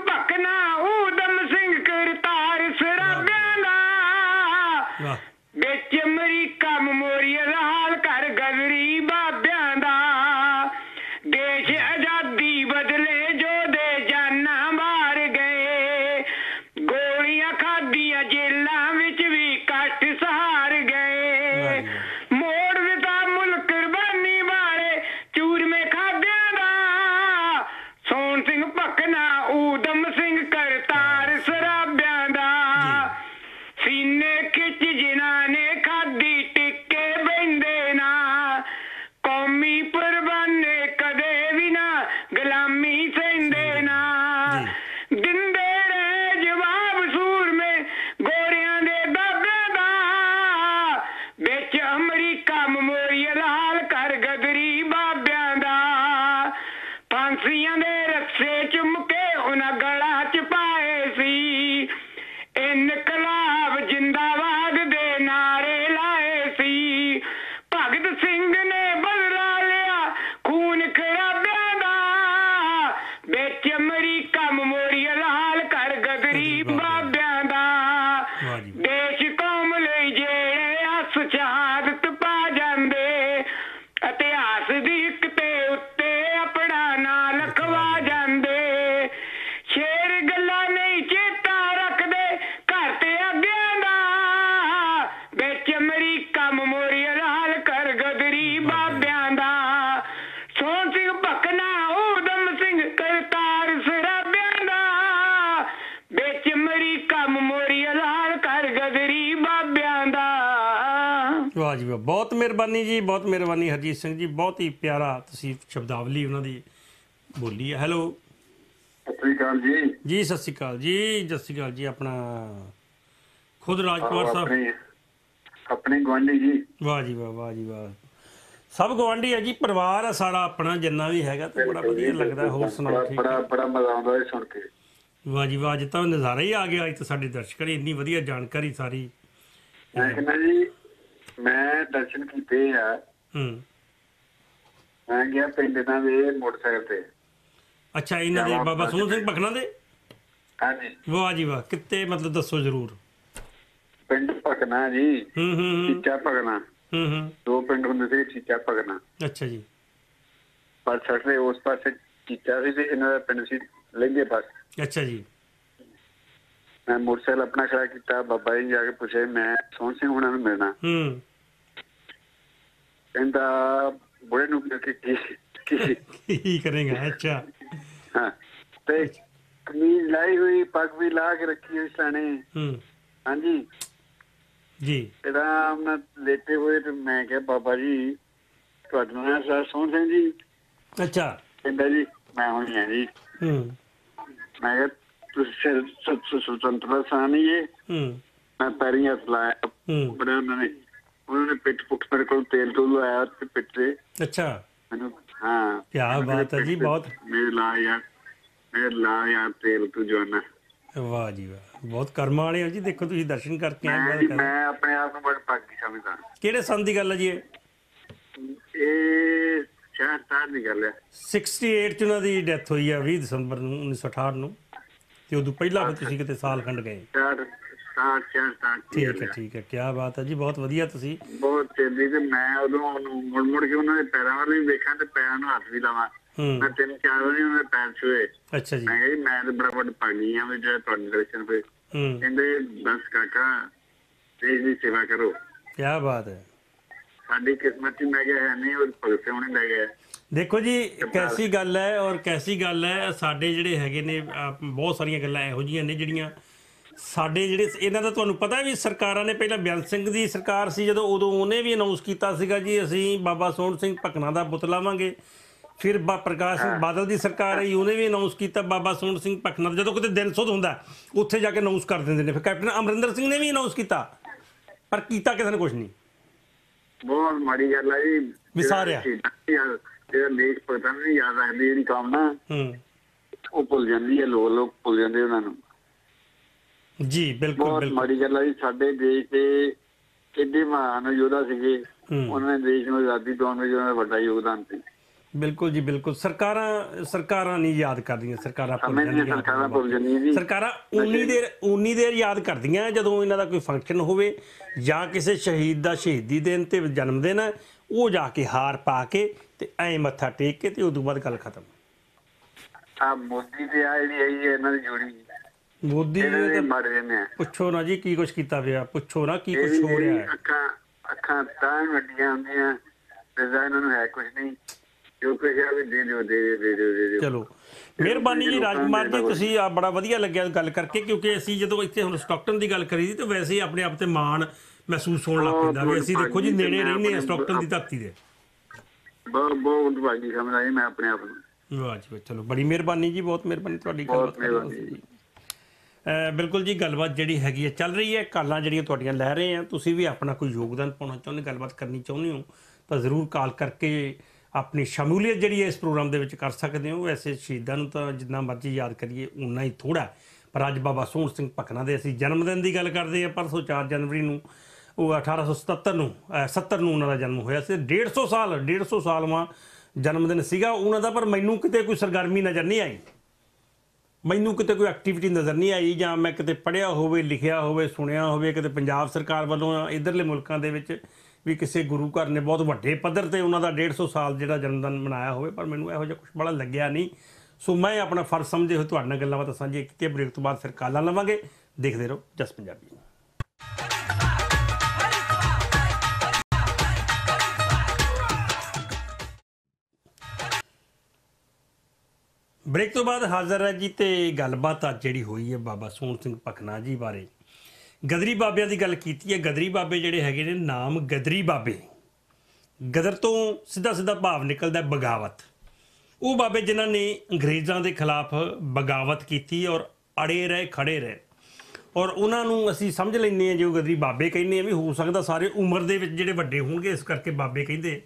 ਮਿਹਰਬਾਨੀ ਜੀ ਬਹੁਤ ਮਿਹਰਬਾਨੀ ਹਰਜੀਤ ਸਿੰਘ ਜੀ ਬਹੁਤ ਹੀ ਪਿਆਰਾ ਤੁਸੀਂ ਸ਼ਬਦਾਵਲੀ ਉਹਨਾਂ ਦੀ ਬੋਲੀ ਹੈ। ਹੈਲੋ। ਸਤਿ ਸ੍ਰੀ ਅਕਾਲ ਜੀ। ਜੀ ਸਤਿ ਸ਼੍ਰੀ ਅਕਾਲ ਜੀ ਸਤਿ ਸ਼੍ਰੀ ਅਕਾਲ ਜੀ ਆਪਣਾ ਖੁਦ ਰਾਜਕੁਮਾਰ ਸਾਹਿਬ। ਆਪਣੇ ਗਵਾਂਢੀ ਜੀ। ਵਾਹ ਜੀ ਵਾਹ ਵਾਹ ਜੀ ਵਾਹ। ਸਭ ਗਵਾਂਢੀ ਹੈ ਜੀ ਪਰਿਵਾਰ ਹੈ ਸਾਰਾ ਆਪਣਾ ਜਿੰਨਾ ਵੀ ਹੈਗਾ ਤੇ ਬੜਾ ਵਧੀਆ ਲੱਗਦਾ ਹੋਰ ਸੁਣਾਓ ਠੀਕ ਬੜਾ ਬੜਾ ਮਜ਼ਾ ਆਉਂਦਾ ਇਹ ਸੁਣ ਕੇ। ਵਾਹ ਜੀ ਵਾਹ ਅੱਜ ਤਾਂ ਨਜ਼ਾਰਾ ਹੀ ਆ ਗਿਆ ਅੱਜ ਤਾਂ ਸਾਡੇ ਦਰਸ਼ਕਾਂ ਨੇ ਇੰਨੀ ਵਧੀਆ ਜਾਣਕਾਰੀ ਸਾਰੀ। ਮੈਂ ਕਹਿੰਦਾ ਜੀ ਮੈਂ ਦਰਸ਼ਨ ਕੀਤੇ ਆ। ਹੂੰ। ਮੈਂ ਗਿਆ ਪਿੰਡ ਦੇ ਮੋਟਰਸਾਈਕਲ ਤੇ। ਅੱਛਾ ਇਹਨਾਂ ਦੇ ਬਾਬਾ ਸੋਹਣ ਸਿੰਘ ਭਖਣਾ ਦੇ? ਹਾਂਜੀ। ਵਾਹ ਜੀ ਵਾਹ ਕਿੱਤੇ ਮਤਲਬ ਦੱਸੋ ਜ਼ਰੂਰ। ਪਿੰਡ ਭਗਨਾ ਜੀ। ਹੂੰ ਹੂੰ ਚੀਚਾ ਭਗਨਾ ਹੂੰ ਹੂੰ। ਦੋ ਪਿੰਡ ਹੁੰਦੇ ਸੀ ਚੀਚਾ ਭਗਨਾ ਅੱਛਾ ਜੀ। ਪਰ ਛੱਡਦੇ ਉਸ ਪਾਸੇ ਚੀਚਾ ਸੀ ਤੇ ਇਹਨਾਂ ਦਾ ਪਿੰਡ ਸੀ ਲਹਿੰਦੇ ਪਾਸੇ। ਅੱਛਾ ਜੀ। ਮੈਂ ਮੋਟਰਸਾਈਕਲ ਆਪਣਾ ਖੜਾ ਕੀਤਾ ਬਾਬਾ ਜੀ ਜਾ ਕੇ ਪੁੱਛਿਆ ਮੈਂ ਸੋਹਣ ਸਿੰਘ ਹੁਣਾਂ ਨੂੰ ਮਿਲਣਾ। ਹੂੰ। ਕਹਿੰਦਾ ਬੁੜੇ ਨੂੰ ਕੇ ਕੀ ਕੀ ਕੀ ਕਰੇਗਾ ਅੱਛਾ ਹਾਂ ਤੇ ਕਮੀਜ਼ ਲਾਈ ਹੋਈ ਪੱਗ ਵੀ ਲਾ ਕੇ ਰੱਖੀ ਹੋਈ ਸਾਣੇ ਹੂੰ ਹਾਂਜੀ ਜੀ ਇਹਦਾ ਨਾਲ ਲੇਟੇ ਹੋਏ ਤੇ ਮੈਂ ਕਿਹਾ ਬਾਬਾ ਜੀ ਤੁਹਾਡਾ ਨਾਮ ਸਰ ਸੋਹਣ ਸਿੰਘ ਜੀ ਅੱਛਾ ਕਹਿੰਦਾ ਜੀ ਮੈਂ ਹੁਣ ਹਾਂ ਜੀ ਹੂੰ ਮੈਂ ਕਿਹਾ ਤੁਸੀਂ ਸਿਰ- ਸੁ- ਸੁ- ਸੁਤੰਤਰਤਾ ਸਾਨੀ ਇਹ ਹੂੰ ਮੈਂ ਪੈਰੀਂ ਹੱਥ ਲਾਇਆ ਬੜੇ ਉਹਨਾਂ ਨੇ ਉਹਨਾਂ ਨੇ ਪਿੱਠ ਪੁੱਠ ਮੇਰੇ ਕੋਲ ਤੇਲ ਤੋਂ ਲਾਇਆ ਤੇ ਪਿੱਠ। ਅੱਛਾ। ਮੈਨੂੰ ਹਾਂ। ਕੀ ਬਾਤ ਹੈ ਜੀ ਬਹੁਤ ਮੇਰੇ ਲਾ ਯਾਰ ਮੇਰੇ ਤੇਲ ਤੋਂ ਜਵਾਨਾ। ਵਾਹ ਜੀ ਵਾਹ ਬਹੁਤ ਕਰਮਾਂ ਵਾਲੇ ਹੋ ਜੀ ਦੇਖੋ ਤੁਸੀਂ ਦਰਸ਼ਨ ਕਰਕੇ ਆਏ ਮੈਂ ਆਪਣੇ ਆਪ ਨੂੰ ਬੜਾ ਭਾਗੀ ਸਮਝਦਾ। ਕਿਹੜੇ ਸੰਨ ਦੀ ਗੱਲ ਹੈ ਜੀ ਇਹ? ਇਹ ਤਾਂ ਦੀ ਗੱਲ ਹੈ। 68 ਚ ਉਹਨਾਂ ਦੀ ਡੈਥ ਹੋਈ ਹੈ 20 ਦਸੰਬਰ ਨੂੰ 1968 ਨੂੰ। ਤੇ ਉਦੋਂ ਪਹਿਲਾਂ ਵੀ ਤੁਸੀਂ ਕਿਤੇ ਸਾਲ ਖੰਡ ਗਏ? 68 ਠੀਕ ਹੈ ਠੀਕ ਹੈ ਕੀ ਬਾਤ ਹੈ ਜੀ ਬਹੁਤ ਵਧੀਆ ਤੁਸੀਂ। ਬਹੁਤ ਚੱਲੀ ਤੇ ਮੈਂ ਉਦੋਂ ਮੁੜ ਮੁੜ ਕੇ ਉਹਨਾਂ ਦੇ ਪੈਰਾਂ ਵੱਲ ਵੀ ਵੇਖਾਂ ਤੇ ਪੈਰਾਂ ਨੂੰ ਹੱਥ ਵੀ ਲਾਵਾਂ। ਮੈਂ ਤਿੰਨ ਚਾਰ ਵਾਰੀ ਉਹਨਾਂ ਦੇ ਪੈਰ ਛੂਏ। ਅੱਛਾ ਜੀ। ਮੈਂ ਕਿਹਾ ਮੈਂ ਤਾਂ ਬੜਾ ਵੱਡਾ ਪਾਣੀ ਆ ਵੀ ਤੁਹਾਡੇ ਦਰਸ਼ਨ ਪਏ ਕਹਿੰਦੇ ਬਸ ਕਾਕਾ ਦੇਸ਼ ਸੇਵਾ ਕਰੋ। ਕੀ ਬਾਤ ਹੈ। ਸਾਡੀ ਕਿਸਮਤ ਹੀ ਮੈਂ ਕਿਹਾ ਹੈ ਨਹੀਂ ਉਹ ਭਗਤ ਸਿੰਘ ਨੇ ਲੈ ਗਿਆ। ਦੇਖੋ ਜੀ ਕੈਸੀ ਗੱਲ ਹੈ ਔਰ ਕੈਸੀ ਗੱਲ ਹੈ ਸਾਡੇ ਜਿਹੜੇ ਹੈਗੇ ਨੇ ਬਹੁਤ ਸਾਰੀਆਂ ਗੱਲਾਂ ਇਹੋ ਜੀਆਂ ਨੇ ਜਿਹੜੀਆਂ ਸਾਡੇ ਜਿਹੜੇ ਇਹਨਾਂ ਦਾ ਤੁਹਾਨੂੰ ਪਤਾ ਵੀ ਸਰਕਾਰਾਂ ਨੇ ਪਹਿਲਾਂ ਬਿਆਨ ਸਿੰਘ ਦੀ ਸਰਕਾਰ ਸੀ ਜਦੋਂ ਉਦੋਂ ਉਹਨੇ ਵੀ ਅਨਾਉਂਸ ਕੀਤਾ ਸੀਗਾ ਜੀ ਅਸੀਂ ਬਾਬਾ ਸੋਹਣ ਸਿੰਘ ਭਕਨਾ ਦਾ ਬੁੱਤ ਲਾਵਾਂਗੇ। ਫਿਰ ਬਾ ਪ੍ਰਕਾਸ਼ ਸਿੰਘ ਬਾਦਲ ਦੀ ਸਰਕਾਰ ਆਈ ਉਹਨੇ ਵੀ ਅਨਾਉਂਸ ਕੀਤਾ ਬਾਬਾ ਸੋਹਣ ਸਿੰਘ ਭਕਨਾ ਜਦੋਂ ਕਿਤੇ ਦਿਨ ਸੁਧ ਹੁੰਦਾ ਉੱਥੇ ਜਾ ਕੇ ਅਨਾਉਂਸ ਕਰ ਦਿੰਦੇ ਨੇ। ਫਿਰ ਕੈਪਟਨ ਅਮਰਿੰਦਰ ਸਿੰਘ ਨੇ ਵੀ ਅਨਾਉਂਸ ਕੀਤਾ ਪਰ ਕੀਤਾ ਕਿਸੇ ਨੇ ਕੁਝ ਨਹੀਂ। ਬਹੁਤ ਮਾੜੀ ਗੱਲ ਹੈ ਜੀ। ਵਿਸਾਰਿਆ। ਜਿਹੜਾ ਦੇਸ਼ ਨੂੰ ਨਹੀਂ ਯਾਦ ਰੱਖਦੀ ਜਿਹੜੀ ਕਾਮਨਾ ਹੂੰ। ਉਹ ਭੁੱਲ ਜਾਂਦੀ ਹੈ ਲੋਕ ਲੋਕ ਭੁੱਲ ਜਾਂਦੇ ਉਹਨਾਂ ਨੂੰ। ਜੀ ਬਿਲਕੁਲ ਬਹੁਤ ਬਿਲਕੁਲ। ਮਾੜੀ ਗੱਲ ਹੈ ਜੀ ਸਾਡੇ ਦੇਸ਼ ਦੇ ਕਿੰਨੇ ਮਹਾਨ ਯੋਧਾ ਸੀਗੇ। ਉਹਨਾਂ ਨੇ ਦੇਸ਼ ਨੂੰ ਆਜ਼ਾਦੀ ਦਿਵਾਉਣ ਵਿੱਚ ਉਹਨਾਂ ਦਾ ਵੱਡਾ ਯੋਗਦਾਨ ਸੀ। ਬਿਲਕੁਲ ਜੀ ਬਿਲਕੁਲ। ਸਰਕਾਰਾਂ ਸਰਕਾਰਾਂ ਨਹੀਂ ਯਾਦ ਕਰਦੀਆਂ ਸਰਕਾਰਾਂ ਭੁੱਲ ਜਾਂਦੀਆਂ ਸਰਕਾਰਾਂ ਭੁੱਲ ਜਾਂਦੀਆਂ ਜੀ। ਸਰਕਾਰਾਂ ਉਨੀ ਦੇਰ ਉਨੀ ਦੇਰ ਯਾਦ ਕਰਦੀਆਂ ਜਦੋਂ ਇਹਨਾਂ ਦਾ ਕੋਈ ਫੰਕਸ਼ਨ ਹੋਵੇ ਜਾਂ ਕਿਸੇ ਸ਼ਹੀਦ ਦਾ ਸ਼ਹੀਦੀ ਦਿਨ ਤੇ ਜਨਮ ਦਿਨ ਉਹ ਜਾ ਕੇ ਹਾਰ ਪਾ ਕੇ ਤੇ ਐ ਮੱਥਾ ਟੇਕ ਕੇ ਤੇ ਉਦੋਂ ਬਾਅਦ ਗੱਲ ਖਤਮ। ਆ ਮੋਦੀ ਤੇ ਆ ਜਿਹੜੀ ਹੈ ਇਹਨਾਂ ਦੀ ਜੋੜੀ। ਮੋਦੀ ਇਹਦੇ ਨੇ ਦੇ ਤੇ ਮਾਰੇ ਨੇ ਪੁੱਛੋ ਨਾ ਜੀ ਕੀ ਕੁਛ ਕੀਤਾ ਪਿਆ ਪੁੱਛੋ ਨਾ ਕੀ ਕੁਛ ਹੋ ਰਿਹਾ ਹੈ। ਅੱਖਾਂ ਅੱਖਾਂ ਤਾਂ ਵੱਡੀਆਂ ਹੁੰਦੀਆਂ ਜਾਂ ਇਹਨਾਂ ਨੂੰ ਹੈ ਕੁਝ ਨਹੀਂ। ਜੋ ਕੁਝ ਹੈ ਵੀ ਦੇ ਦਿਓ ਦੇ ਦਿਓ ਦੇ ਦਿਓ ਚਲੋ ਮਿਹਰਬਾਨੀ ਜੀ ਰਾਜਕੁਮਾਰ ਜੀ ਤੁਸੀਂ ਆ ਬੜਾ ਵਧੀਆ ਲੱਗਿਆ ਗੱਲ ਕਰਕੇ ਕਿਉਂਕਿ ਅਸੀਂ ਜਦੋਂ ਇੱਥੇ ਹੁਣ ਸਟਾਕਟਨ ਦੀ ਗੱਲ ਕਰੀ ਸੀ ਤੇ ਵੈਸੇ ਹੀ ਆਪਣੇ ਆਪ ਤੇ ਮਾਣ ਮਹਿਸੂਸ ਹੋਣ ਲੱਗ ਪੈਂਦਾ ਵੀ ਅਸੀਂ ਦੇਖੋ ਜੀ ਨੇੜੇ ਰਹਿੰਦੇ ਆ ਸਟਾਕਟਨ ਦੀ ਧਰਤੀ ਦੇ। ਬਹੁਤ ਬਹੁਤ ਭਾਗੀ ਸਮਝਦਾ ਜੀ ਮੈਂ ਆਪਣੇ ਆਪ ਨੂੰ। ਵਾਹ ਜੀ ਚਲੋ ਬੜੀ ਮਿਹਰਬਾਨੀ ਜੀ ਬਹੁਤ ਮਿਹਰਬਾਨੀ ਤੁਹਾਡੀ ਬਹੁਤ ਕਰਨ ਵਾਸਤੇ ਮਿਹਰਬਾਨੀ ਜੀ। ਬਿਲਕੁਲ ਜੀ, ਗੱਲਬਾਤ ਜਿਹੜੀ ਹੈਗੀ ਹੈ ਚੱਲ ਰਹੀ ਹੈ। ਕਾਲਾਂ ਜਿਹੜੀਆਂ ਤੁਹਾਡੀਆਂ ਲੈ ਰਹੇ ਆ, ਤੁਸੀਂ ਵੀ ਆਪਣਾ ਕੋਈ ਯੋਗਦਾਨ ਪਾਉਣਾ ਚਾਹੁੰਦੇ, ਗੱਲਬਾਤ ਕਰਨੀ ਚਾਹੁੰਦੇ ਹੋ, ਤਾਂ ਜ਼ਰੂਰ ਕਾਲ ਕਰਕੇ ਆਪਣੀ ਸ਼ਮੂਲੀਅਤ ਜਿਹੜੀ ਹੈ, ਇਸ ਪ੍ਰੋਗਰਾਮ ਦੇ ਵਿੱਚ ਕਰ ਸਕਦੇ ਹੋ। ਵੈਸੇ ਸ਼ਹੀਦਾਂ ਨੂੰ ਤਾਂ ਜਿੰਨਾ ਮਰਜ਼ੀ ਯਾਦ ਕਰੀਏ ਉਨਾ ਹੀ ਥੋੜਾ ਪਰ ਅੱਜ ਬਾਬਾ ਸੋਹਣ ਸਿੰਘ ਭਕਨਾ ਦੇ ਅਸੀਂ ਜਨਮ ਦਿਨ ਦੀ ਗੱਲ ਕਰਦੇ ਹਾਂ, ਪਰਸੋਂ 4 ਜਨਵਰੀ ਨੂੰ। ਉਹ 1877 ਨੂੰ, ਅਹ 70 ਨੂੰ ਉਹਨਾਂ ਦਾ ਜਨਮ ਹੋਇਆ ਸੀ। 150 ਸਾਲ 150 ਸਾਲਵਾਂ ਜਨਮ ਦਿਨ ਸੀਗਾ ਉਹਨਾਂ ਦਾ, ਪਰ ਮੈਨੂੰ ਕਿਤੇ ਕੋਈ ਸਰਗਰਮੀ ਨਜ਼ਰ ਨਹੀਂ ਆਈ। ਮੈਨੂੰ ਕਿਤੇ ਕੋਈ ਐਕਟੀਵਿਟੀ ਨਜ਼ਰ ਨਹੀਂ ਆਈ ਜਾਂ ਮੈਂ ਕਿਤੇ ਪੜ੍ਹਿਆ ਹੋਵੇ, ਲਿਖਿਆ ਹੋਵੇ, ਸੁਣਿਆ ਹੋਵੇ, ਕਿਤੇ ਪੰਜਾਬ ਸਰਕਾਰ ਵੱਲੋਂ ਜਾਂ ਇਧਰਲੇ ਮੁਲਕਾਂ ਦੇ ਵਿੱਚ ਵੀ ਕਿਸੇ ਗੁਰੂ ਘਰ ਨੇ ਬਹੁਤ ਵੱਡੇ ਪੱਧਰ ਤੇ ਉਹਨਾਂ ਦਾ 150 ਸਾਲ ਜਿਹੜਾ ਜਨਮਦਿਨ ਮਨਾਇਆ ਹੋਵੇ, ਪਰ ਮੈਨੂੰ ਇਹੋ ਜਿਹਾ ਕੁਝ ਬੜਾ ਲੱਗਿਆ ਨਹੀਂ। ਸੋ ਮੈਂ ਆਪਣਾ ਫਰਜ਼ ਸਮਝੇ ਹੋਏ ਤੁਹਾਡੇ ਨਾਲ ਗੱਲਾਂ ਬਾਤਾਂ ਸਾਂਝੀਆਂ ਕੀਤੀਆਂ ਬ੍ਰੇਕ ਤੋਂ ਬਾਅਦ ਫਿਰ ਕਾਲਾਂ ਲਵਾਂਗੇ। ਦੇਖਦੇ ਰਹੋ ਜਸ ਪੰਜਾਬੀ। ਬ੍ਰੇਕ ਤੋਂ ਬਾਅਦ ਹਾਜ਼ਰ ਹੈ ਜੀ ਤੇ ਗੱਲਬਾਤ ਅੱਜ ਜਿਹੜੀ ਹੋਈ ਹੈ ਬਾਬਾ ਸੋਹਣ ਸਿੰਘ ਭਕਨਾ ਜੀ ਬਾਰੇ। ਗਦਰੀ ਬਾਬਿਆਂ ਦੀ ਗੱਲ ਕੀਤੀ ਹੈ। ਗਦਰੀ ਬਾਬੇ ਜਿਹੜੇ ਹੈਗੇ ਨੇ, ਨਾਮ ਗਦਰੀ ਬਾਬੇ। ਗਦਰ ਤੋਂ ਸਿੱਧਾ ਸਿੱਧਾ ਭਾਵ ਨਿਕਲਦਾ ਬਗਾਵਤ। ਉਹ ਬਾਬੇ ਜਿਨ੍ਹਾਂ ਨੇ ਅੰਗਰੇਜ਼ਾਂ ਦੇ ਖਿਲਾਫ ਬਗਾਵਤ ਕੀਤੀ ਔਰ ਅੜੇ ਰਹੇ, ਖੜੇ ਰਹੇ। ਔਰ ਉਹਨਾਂ ਨੂੰ ਅਸੀਂ ਸਮਝ ਲੈਂਦੇ ਹਾਂ, ਜੋ ਗਦਰੀ ਬਾਬੇ ਕਹਿੰਦੇ ਆ ਵੀ ਹੋ ਸਕਦਾ ਸਾਰੇ ਉਮਰ ਦੇ ਵਿੱਚ ਜਿਹੜੇ ਵੱਡੇ ਹੋਣਗੇ, ਇਸ ਕਰਕੇ ਬਾਬੇ ਕਹਿੰਦੇ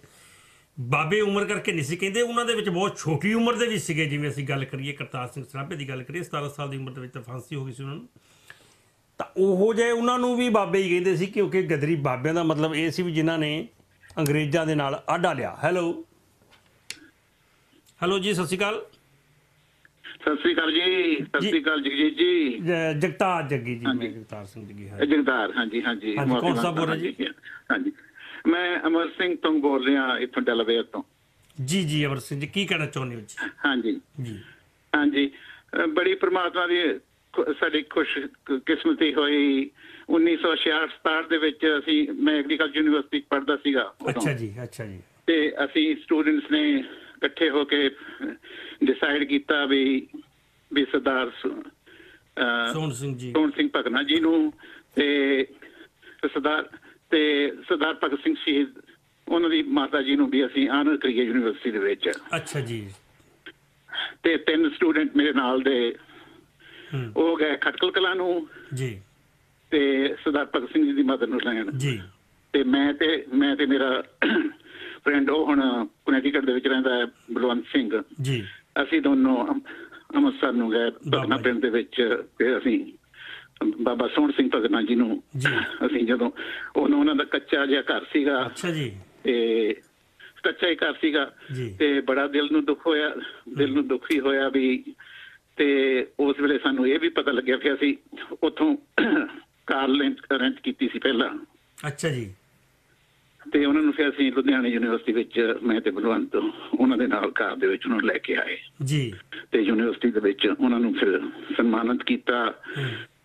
ਬਾਬੇ ਉਮਰ ਕਰਕੇ ਨਹੀਂ ਸੀ ਕਹਿੰਦੇ ਉਹਨਾਂ ਦੇ ਵਿੱਚ ਬਹੁਤ ਛੋਟੀ ਉਮਰ ਦੇ ਵੀ ਸੀਗੇ ਜਿਵੇਂ ਅਸੀਂ ਗੱਲ ਕਰੀਏ ਕਰਤਾਰ ਸਿੰਘ ਸਰਾਭੇ ਦੀ ਗੱਲ ਕਰੀਏ 17 ਸਾਲ ਦੀ ਉਮਰ ਦੇ ਵਿੱਚ ਤਾਂ ਫਾਂਸੀ ਹੋ ਗਈ ਸੀ ਉਹਨਾਂ ਨੂੰ। ਤਾਂ ਉਹੋ ਜਿਹੇ ਉਹਨਾਂ ਨੂੰ ਵੀ ਬਾਬੇ ਹੀ ਕਹਿੰਦੇ ਸੀ ਕਿਉਂਕਿ ਗਦਰੀ ਬਾਬਿਆਂ ਦਾ ਮਤਲਬ ਇਹ ਸੀ ਵੀ ਜਿਨ੍ਹਾਂ ਨੇ ਅੰਗਰੇਜ਼ਾਂ ਦੇ ਨਾਲ ਆਡਾ ਲਿਆ। ਹੈਲੋ। ਹੈਲੋ ਜੀ ਸਤਿ ਸ਼੍ਰੀ ਅਕਾਲ। ਸਤਿ ਸ੍ਰੀ ਅਕਾਲ ਜੀ ਸਤਿ ਸ੍ਰੀ ਅਕਾਲ ਜਗਜੀਤ ਜੀ। ਜ- ਜਗਤਾਰ ਜੱਗੀ ਜੀ ਮੈਂ। ਜਗਤਾਰ ਸਿੰਘ ਜੱਗੀ ਹਾਂ ਇਹ ਜਗਦਾਰ ਹਾਂਜੀ ਹਾਂਜੀ। ਕੌਣ ਸਾਹਿਬ ਬੋਲ ਰਹੇ ਜੀ? ਹਾਂਜੀ। ਮੈਂ ਅਮਰ ਸਿੰਘ ਤੋਂ ਬੋਲ ਰਿਹਾ ਇੱਥੋਂ ਡੈਲਾਵੇਅਰ ਤੋਂ। ਜੀ ਜੀ ਅਮਰ ਸਿੰਘ ਜੀ ਕੀ ਕਹਿਣਾ ਚਾਹੁੰਦੇ ਹੋ ਜੀ? ਹਾਂਜੀ। ਜੀ। ਹਾਂਜੀ। ਬੜੀ ਪ੍ਰਮਾਤਮਾ ਦੀ ਸਾਡੀ ਖੁਸ਼ ਕਿਸਮਤੀ ਹੋਈ। 1966 ਦੇ ਵਿੱਚ ਅਸੀਂ ਮੈਂ ਐਗਰੀਕਲਚਰ ਯੂਨੀਵਰਸਿਟੀ ਪੜ੍ਹਦਾ ਸੀਗਾ। ਅੱਛਾ ਜੀ ਅੱਛਾ ਜੀ। ਤੇ ਅਸੀਂ ਸਟੂਡੈਂਟਸ ਨੇ ਇਕੱਠੇ ਹੋ ਕੇ ਡਿਸਾਈਡ ਕੀਤਾ ਵੀ ਵੀ ਸਰਦਾਰ ਸੋਹਣ ਸਿੰਘ ਜੀ। ਸੋਹਣ ਸਿੰਘ ਭਗਨਾ ਜੀ ਨੂੰ ਤੇ ਸਰਦਾਰ ਤੇ ਸਰਦਾਰ ਭਗਤ ਸਿੰਘ ਸ਼ਹੀਦ ਉਹਨਾਂ ਦੀ ਮਾਤਾ ਜੀ ਨੂੰ ਵੀ ਅਸੀਂ ਆਨਰ ਕਰੀਏ ਯੂਨੀਵਰਸਿਟੀ ਦੇ ਵਿੱਚ। ਅੱਛਾ ਜੀ। ਤੇ ਤਿੰਨ ਸਟੂਡੈਂਟ ਮੇਰੇ ਨਾਲ ਦੇ ਉਹ ਗਏ ਖਟਕਲ ਕਲਾਂ ਨੂੰ। ਜੀ। ਤੇ ਸਰਦਾਰ ਭਗਤ ਸਿੰਘ ਜੀ ਦੀ ਮਦਦ ਨੂੰ ਲੈਣ। ਜੀ। ਤੇ ਮੈਂ ਤੇ ਮੈਂ ਤੇ ਮੇਰਾ ਫਰੈਂਡ ਉਹ ਹੁਣ ਕਨੈਕਟੀਕਟ ਦੇ ਵਿੱਚ ਰਹਿੰਦਾ ਹੈ ਬਲਵੰਤ ਸਿੰਘ। ਜੀ। ਅਸੀਂ ਦੋਨੋਂ ਅਮ- ਅੰਮ੍ਰਿਤਸਰ ਨੂੰ ਗਏ ਜੀ। ਪਿੰਡ ਦੇ ਵਿੱਚ ਤੇ ਅਸੀਂ ਬਾਬਾ ਸੋਹਣ ਸਿੰਘ ਭਗਨਾ ਜੀ। ਨੂੰ। ਅਸੀਂ ਜਦੋਂ ਉਹਨਾਂ ਉਹਨਾਂ ਦਾ ਕੱਚਾ ਜਿਹਾ ਘਰ ਸੀਗਾ। ਅੱਛਾ ਜੀ। ਤੇ ਕੱਚਾ ਹੀ ਘਰ ਸੀਗਾ। ਤੇ ਬੜਾ ਦਿਲ ਨੂੰ ਦੁੱਖ ਹੋਇਆ। ਦਿਲ ਨੂੰ ਦੁਖੀ ਹੋਇਆ ਵੀ ਤੇ ਉਸ ਵੇਲੇ ਸਾਨੂੰ ਇਹ ਵੀ ਪਤਾ ਲੱਗਿਆ ਕਿ ਅਸੀਂ ਉੱਥੋਂ ਕਾਰ ਰੈਂਟ ਕੀਤੀ ਸੀ ਪਹਿਲਾਂ। ਅੱਛਾ ਜੀ। ਤੇ ਉਹਨਾਂ ਨੂੰ ਫਿਰ ਅਸੀਂ ਲੁਧਿਆਣਾ ਯੂਨੀਵਰਸਿਟੀ ਵਿੱਚ ਮੈਂ ਤੇ ਬਲਵੰਤ ਉਹਨਾਂ ਦੇ ਨਾਲ ਕਾਰ ਦੇ ਵਿੱਚ ਉਹਨਾਂ ਨੂੰ ਲੈ ਕੇ ਆਏ। ਜੀ। ਤੇ ਯੂਨੀਵਰਸਿਟੀ ਦੇ ਵਿੱਚ ਉਹਨਾਂ ਨੂੰ ਫਿਰ ਸਨਮਾਨਿਤ ਕੀਤਾ।